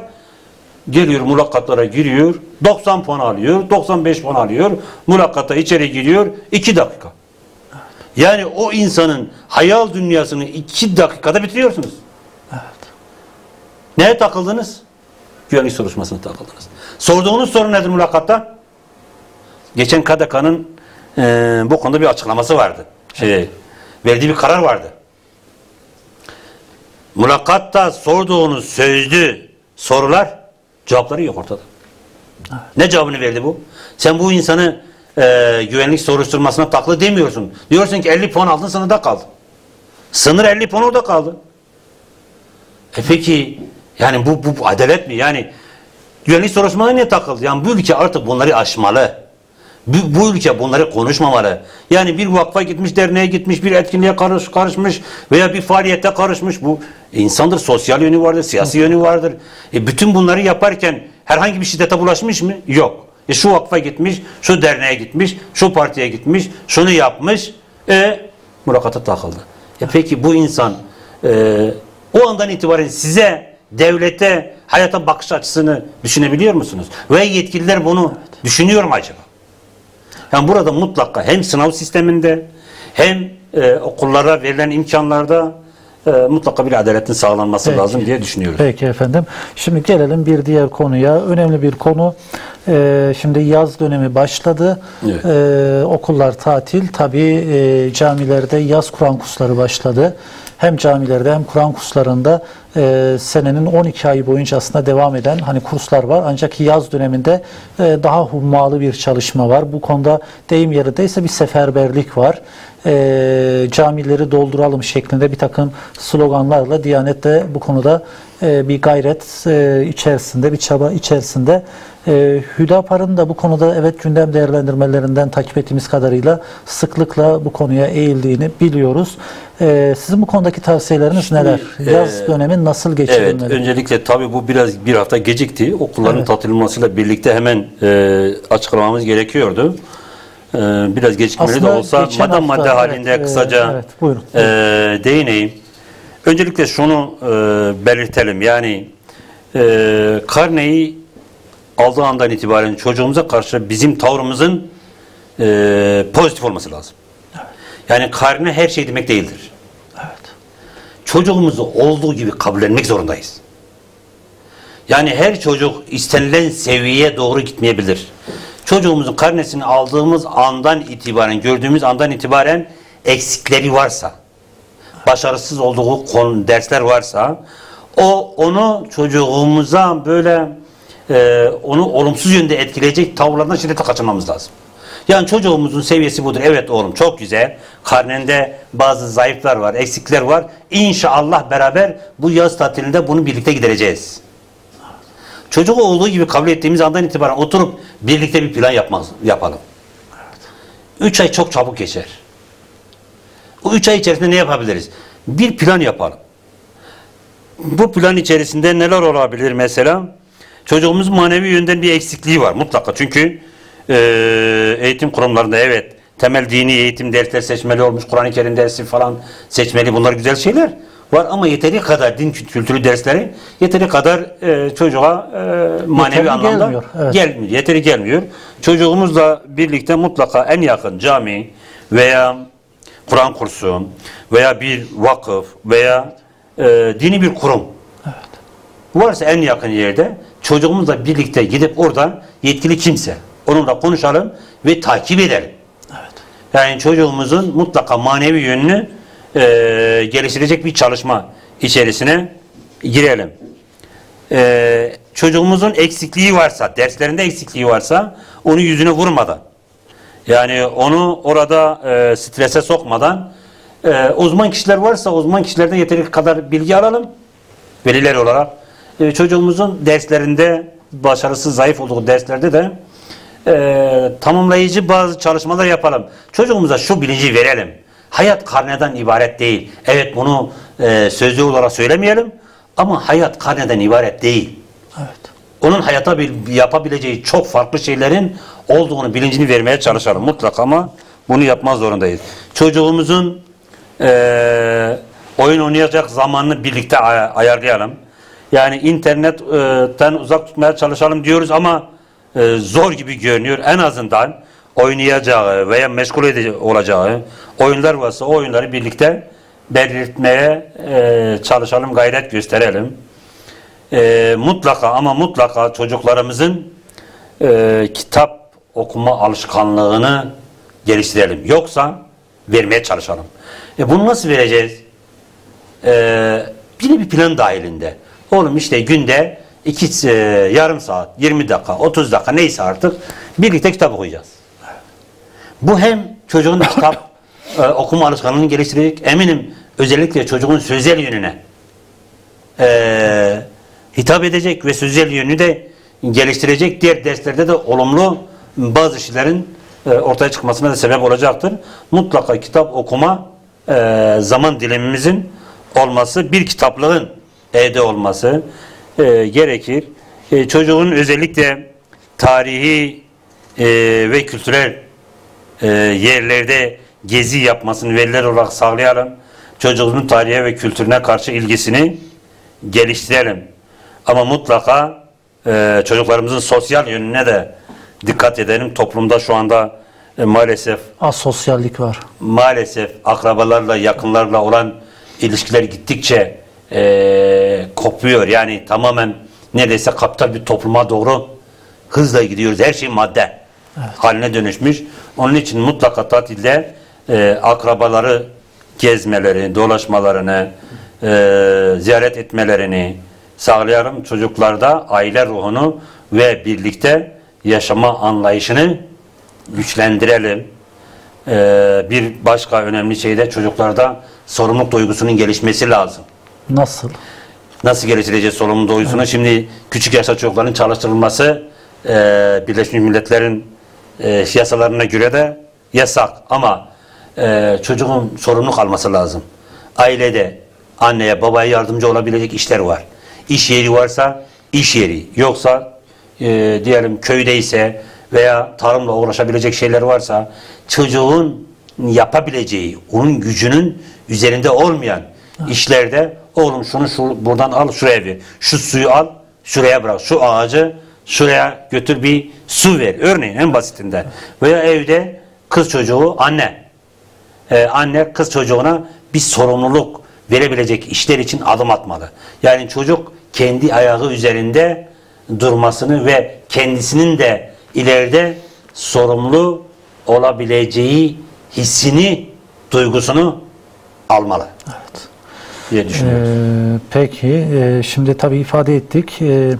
Geliyor mülakatlara giriyor. 90 puan alıyor, 95 puan alıyor. Mülakata içeri giriyor. 2 dakika. Yani o insanın hayal dünyasını 2 dakikada bitiriyorsunuz. Neye takıldınız? Güvenlik soruşturmasına takıldınız. Sorduğunuz soru nedir mülakatta? Geçen KDK'nın e, bu konuda bir açıklaması vardı. Şey, verdiği bir karar vardı. Mülakatta sorduğunuz sözlü sorular cevapları yok ortada. Ne cevabını verdi bu? Sen bu insanı e, güvenlik soruşturmasına taklı demiyorsun. Diyorsun ki 50 puan aldın sınırda kaldın. Sınır 50 puan orada kaldı. E peki yani bu, bu, bu adalet mi? Yani güvenlik soruşturmalarına niye takıldı? Yani bu ülke artık bunları aşmalı. Bu, bu ülke bunları konuşmamalı. Yani bir vakfa gitmiş, derneğe gitmiş, bir etkinliğe karış, karışmış veya bir faaliyette karışmış. Bu insandır, sosyal yönü vardır, siyasi yönü vardır. E bütün bunları yaparken herhangi bir şiddete bulaşmış mı? Yok. E şu vakfa gitmiş, şu derneğe gitmiş, şu partiye gitmiş, şunu yapmış. E mülakata takıldı. E peki bu insan e, o andan itibaren size, devlete, hayata bakış açısını düşünebiliyor musunuz? Ve yetkililer bunu düşünüyor mu acaba? Yani burada mutlaka hem sınav sisteminde hem e, okullara verilen imkanlarda e, mutlaka bir adaletin sağlanması Peki. lazım diye düşünüyoruz. Peki efendim. Şimdi gelelim bir diğer konuya. Önemli bir konu. Ee, şimdi yaz dönemi başladı. Evet. Ee, okullar tatil. Tabii e, camilerde yaz Kur'an kursları başladı. Hem camilerde hem Kur'an kurslarında e, senenin 12 ayı boyunca aslında devam eden hani kurslar var. Ancak yaz döneminde e, daha hummalı bir çalışma var. Bu konuda deyim yerindeyse bir seferberlik var. E, camileri dolduralım şeklinde bir takım sloganlarla Diyanet de bu konuda e, bir gayret e, içerisinde, bir çaba içerisinde. E, Hüdapar'ın da bu konuda evet gündem değerlendirmelerinden takip ettiğimiz kadarıyla sıklıkla bu konuya eğildiğini biliyoruz. E, sizin bu konudaki tavsiyeleriniz neler? e, Yaz dönemi nasıl Evet, geçirilmeli? öncelikle tabii bu biraz bir hafta gecikti. Okulların Evet. tatil olmasıyla birlikte hemen e, açıklamamız gerekiyordu. E, biraz gecikmeli de olsa hafta, madde evet, halinde e, kısaca evet, buyurun. e, değineyim. Öncelikle şunu e, belirtelim. Yani e, karneyi aldığı andan itibaren çocuğumuza karşı bizim tavrımızın e, pozitif olması lazım. Yani karne her şey demek değildir. Evet. Çocuğumuzu olduğu gibi kabullenmek zorundayız. Yani her çocuk istenilen seviyeye doğru gitmeyebilir. Çocuğumuzun karnesini aldığımız andan itibaren, gördüğümüz andan itibaren eksikleri varsa, başarısız olduğu konu, dersler varsa, o onu çocuğumuza böyle e, onu olumsuz yönde etkileyecek tavırlardan şiddete kaçınmamız lazım. Yani çocuğumuzun seviyesi budur. Evet oğlum çok güzel. Karnende bazı zayıflar var, eksikler var. İnşallah beraber bu yaz tatilinde bunu birlikte gidereceğiz. Çocuğu olduğu gibi kabul ettiğimiz andan itibaren oturup birlikte bir plan yapmaz, yapalım. Üç ay çok çabuk geçer. O üç ay içerisinde ne yapabiliriz? Bir plan yapalım. Bu plan içerisinde neler olabilir mesela? Çocuğumuzun manevi yönden bir eksikliği var mutlaka. Çünkü e, eğitim kurumlarında evet temel dini eğitim dersler seçmeli olmuş. Kur'an-ı Kerim dersi falan seçmeli. Bunlar güzel şeyler var ama yeteri kadar din kültürü dersleri yeteri kadar e, çocuğa e, manevi Yeterli anlamda gelmiyor, evet. gelmiyor. Yeteri gelmiyor. Çocuğumuzla birlikte mutlaka en yakın cami veya Kur'an kursu veya bir vakıf veya e, dini bir kurum varsa en yakın yerde çocuğumuzla birlikte gidip orada yetkili kimse onunla konuşalım ve takip edelim. Yani çocuğumuzun mutlaka manevi yönünü e, geliştirecek bir çalışma içerisine girelim. E, çocuğumuzun eksikliği varsa, derslerinde eksikliği varsa onu yüzüne vurmadan, yani onu orada e, strese sokmadan, e, uzman kişiler varsa uzman kişilerden yeteri kadar bilgi alalım, veliler olarak. E, çocuğumuzun derslerinde, başarısız, zayıf olduğu derslerde de e, tamamlayıcı bazı çalışmalar yapalım. Çocuğumuza şu bilinci verelim. Hayat karneden ibaret değil. Evet bunu e, sözlü olarak söylemeyelim ama hayat karneden ibaret değil. Evet. Onun hayata bil- yapabileceği çok farklı şeylerin olduğunu bilincini vermeye çalışalım mutlaka ama bunu yapmaz zorundayız. Çocuğumuzun e, oyun oynayacak zamanını birlikte ay- ayarlayalım. Yani internetten uzak tutmaya çalışalım diyoruz ama e, zor gibi görünüyor. En azından oynayacağı veya meşgul edici olacağı oyunlar varsa o oyunları birlikte belirtmeye e, çalışalım, gayret gösterelim. E, mutlaka ama mutlaka çocuklarımızın e, kitap okuma alışkanlığını geliştirelim. Yoksa vermeye çalışalım. E, bunu nasıl vereceğiz? E, bir bir plan dahilinde. Oğlum işte günde iki, e, yarım saat, 20 dakika, 30 dakika neyse artık birlikte kitap okuyacağız. Bu hem çocuğun kitap [COUGHS] e, okuma alışkanlığını geliştirecek. Eminim özellikle çocuğun sözel yönüne e, hitap edecek ve sözel yönünü de geliştirecek. Diğer derslerde de olumlu bazı şeylerin e, ortaya çıkmasına da sebep olacaktır. Mutlaka kitap okuma e, zaman dilimimizin olması, bir kitaplığın evde olması e, gerekir. E, çocuğun özellikle tarihi e, ve kültürel e, yerlerde gezi yapmasını veliler olarak sağlayalım. Çocuğumuzun tarihe ve kültürüne karşı ilgisini geliştirelim. Ama mutlaka e, çocuklarımızın sosyal yönüne de dikkat edelim. Toplumda şu anda e, maalesef Asosyallik var. maalesef akrabalarla, yakınlarla olan ilişkiler gittikçe e, kopuyor. Yani tamamen neredeyse kapital bir topluma doğru hızla gidiyoruz. Her şey madde haline dönüşmüş. Onun için mutlaka tatilde e, akrabaları gezmeleri, dolaşmalarını, e, ziyaret etmelerini sağlayalım. Çocuklarda aile ruhunu ve birlikte yaşama anlayışını güçlendirelim. Ee, bir başka önemli şey de çocuklarda sorumluluk duygusunun gelişmesi lazım. Nasıl? Nasıl geliştireceğiz sorumluluk duygusunu? Şimdi küçük yaşta çocukların çalıştırılması e, Birleşmiş Milletler'in e, yasalarına göre de yasak. Ama e, çocuğun sorumluluk alması lazım. Ailede anneye babaya yardımcı olabilecek işler var. İş yeri varsa iş yeri. Yoksa e, diyelim köydeyse veya tarımla uğraşabilecek şeyler varsa çocuğun yapabileceği, onun gücünün üzerinde olmayan işlerde oğlum şunu şu, buradan al şuraya ver. Şu suyu al şuraya bırak. Şu ağacı şuraya götür bir su ver. Örneğin en basitinden. Veya evde kız çocuğu anne. Ee, anne kız çocuğuna bir sorumluluk verebilecek işler için adım atmalı. Yani çocuk kendi ayağı üzerinde durmasını ve kendisinin de ileride sorumlu olabileceği hissini, duygusunu almalı Evet. diye düşünüyorum. Ee, peki, e, şimdi tabii ifade ettik. Ee,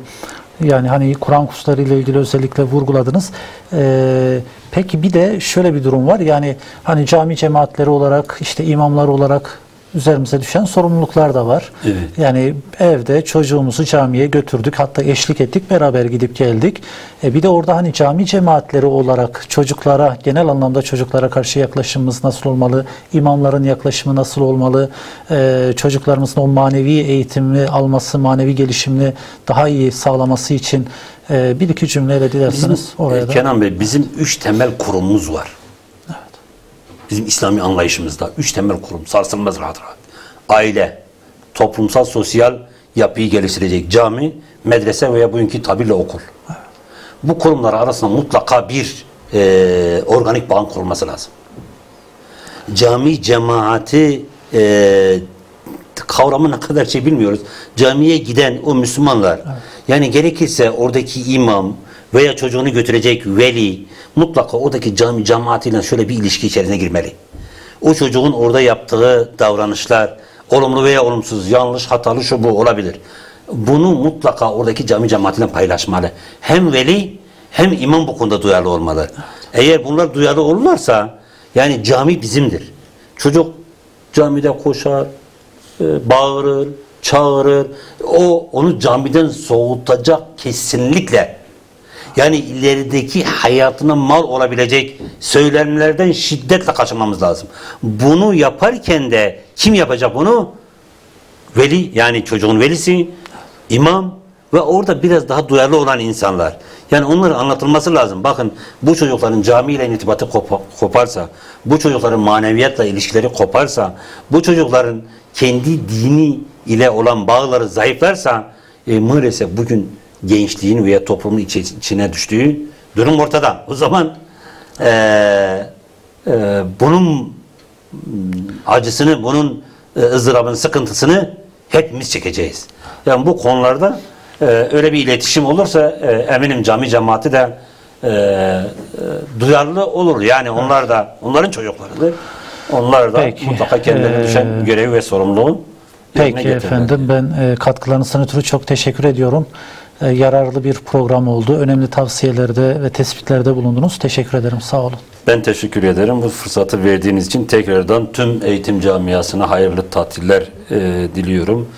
yani hani Kur'an kursları ile ilgili özellikle vurguladınız. Ee, peki bir de şöyle bir durum var. Yani hani cami cemaatleri olarak, işte imamlar olarak üzerimize düşen sorumluluklar da var. Evet. Yani evde çocuğumuzu camiye götürdük, hatta eşlik ettik, beraber gidip geldik. E bir de orada hani cami cemaatleri olarak çocuklara, genel anlamda çocuklara karşı yaklaşımımız nasıl olmalı, imamların yaklaşımı nasıl olmalı, e, çocuklarımızın o manevi eğitimi alması, manevi gelişimini daha iyi sağlaması için e, bir iki cümleyle dilerseniz oraya da. Kenan Bey bizim üç temel kurumumuz var. Bizim İslami anlayışımızda üç temel kurum sarsılmaz rahat rahat. Aile, toplumsal sosyal yapıyı geliştirecek cami, medrese veya bugünkü tabirle okul. Bu kurumlar arasında mutlaka bir e, organik bağın kurulması lazım. Cami cemaati e, kavramı ne kadar şey bilmiyoruz. Camiye giden o Müslümanlar yani gerekirse oradaki imam veya çocuğunu götürecek veli mutlaka oradaki cami cemaatiyle şöyle bir ilişki içerisine girmeli. O çocuğun orada yaptığı davranışlar olumlu veya olumsuz, yanlış, hatalı şu bu olabilir. Bunu mutlaka oradaki cami cemaatiyle paylaşmalı. Hem veli hem imam bu konuda duyarlı olmalı. Eğer bunlar duyarlı olurlarsa yani cami bizimdir. Çocuk camide koşar, e, bağırır, çağırır. O onu camiden soğutacak kesinlikle. Yani ilerideki hayatına mal olabilecek söylemlerden şiddetle kaçınmamız lazım. Bunu yaparken de kim yapacak bunu? Veli yani çocuğun velisi, imam ve orada biraz daha duyarlı olan insanlar. Yani onların anlatılması lazım. Bakın bu çocukların camiyle irtibatı kopa- koparsa, bu çocukların maneviyatla ilişkileri koparsa, bu çocukların kendi dini ile olan bağları zayıflarsa e, maalesef bugün gençliğin veya toplumun içi- içine düştüğü durum ortada. O zaman e, e, bunun acısını, bunun e, ızdırabını, sıkıntısını hepimiz çekeceğiz. Yani bu konularda e, öyle bir iletişim olursa e, eminim cami cemaati de e, e, duyarlı olur. Yani onlar da onların çocuklarıdır. Onlar da Peki. mutlaka kendilerine Ee, düşen görevi ve sorumluluğu Peki efendim ben e, katkılarınızdan ötürü çok teşekkür ediyorum. E, yararlı bir program oldu. Önemli tavsiyelerde ve tespitlerde bulundunuz. Teşekkür ederim. Sağ olun. Ben teşekkür ederim. Bu fırsatı verdiğiniz için tekrardan tüm eğitim camiasına hayırlı tatiller e, diliyorum.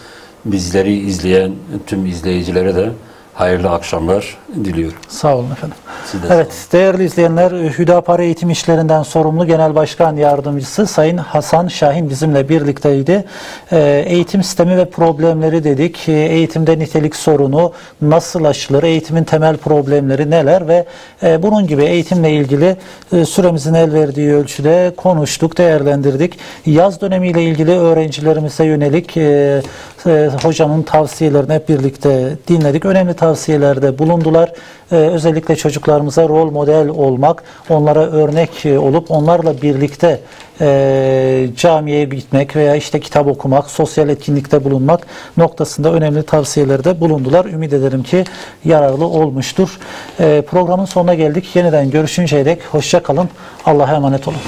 Bizleri izleyen tüm izleyicilere de hayırlı akşamlar diliyorum. Sağ olun efendim. Siz de Evet değerli izleyenler Hüdapar Eğitim İşlerinden sorumlu Genel Başkan Yardımcısı Sayın Hasan Şahin bizimle birlikteydi. Ee, eğitim sistemi ve problemleri dedik. Ee, eğitimde nitelik sorunu nasıl aşılır? Eğitimin temel problemleri neler? Ve e, bunun gibi eğitimle ilgili e, süremizin el verdiği ölçüde konuştuk, değerlendirdik. Yaz dönemiyle ilgili öğrencilerimize yönelik e, hocamın tavsiyelerini hep birlikte dinledik. Önemli tavsiyelerde bulundular. Ee, özellikle çocuklarımıza rol model olmak, onlara örnek e, olup onlarla birlikte e, camiye gitmek veya işte kitap okumak, sosyal etkinlikte bulunmak noktasında önemli tavsiyelerde bulundular. Ümit ederim ki yararlı olmuştur. Ee, programın sonuna geldik. Yeniden görüşünceye dek hoşça kalın. Allah'a emanet olun.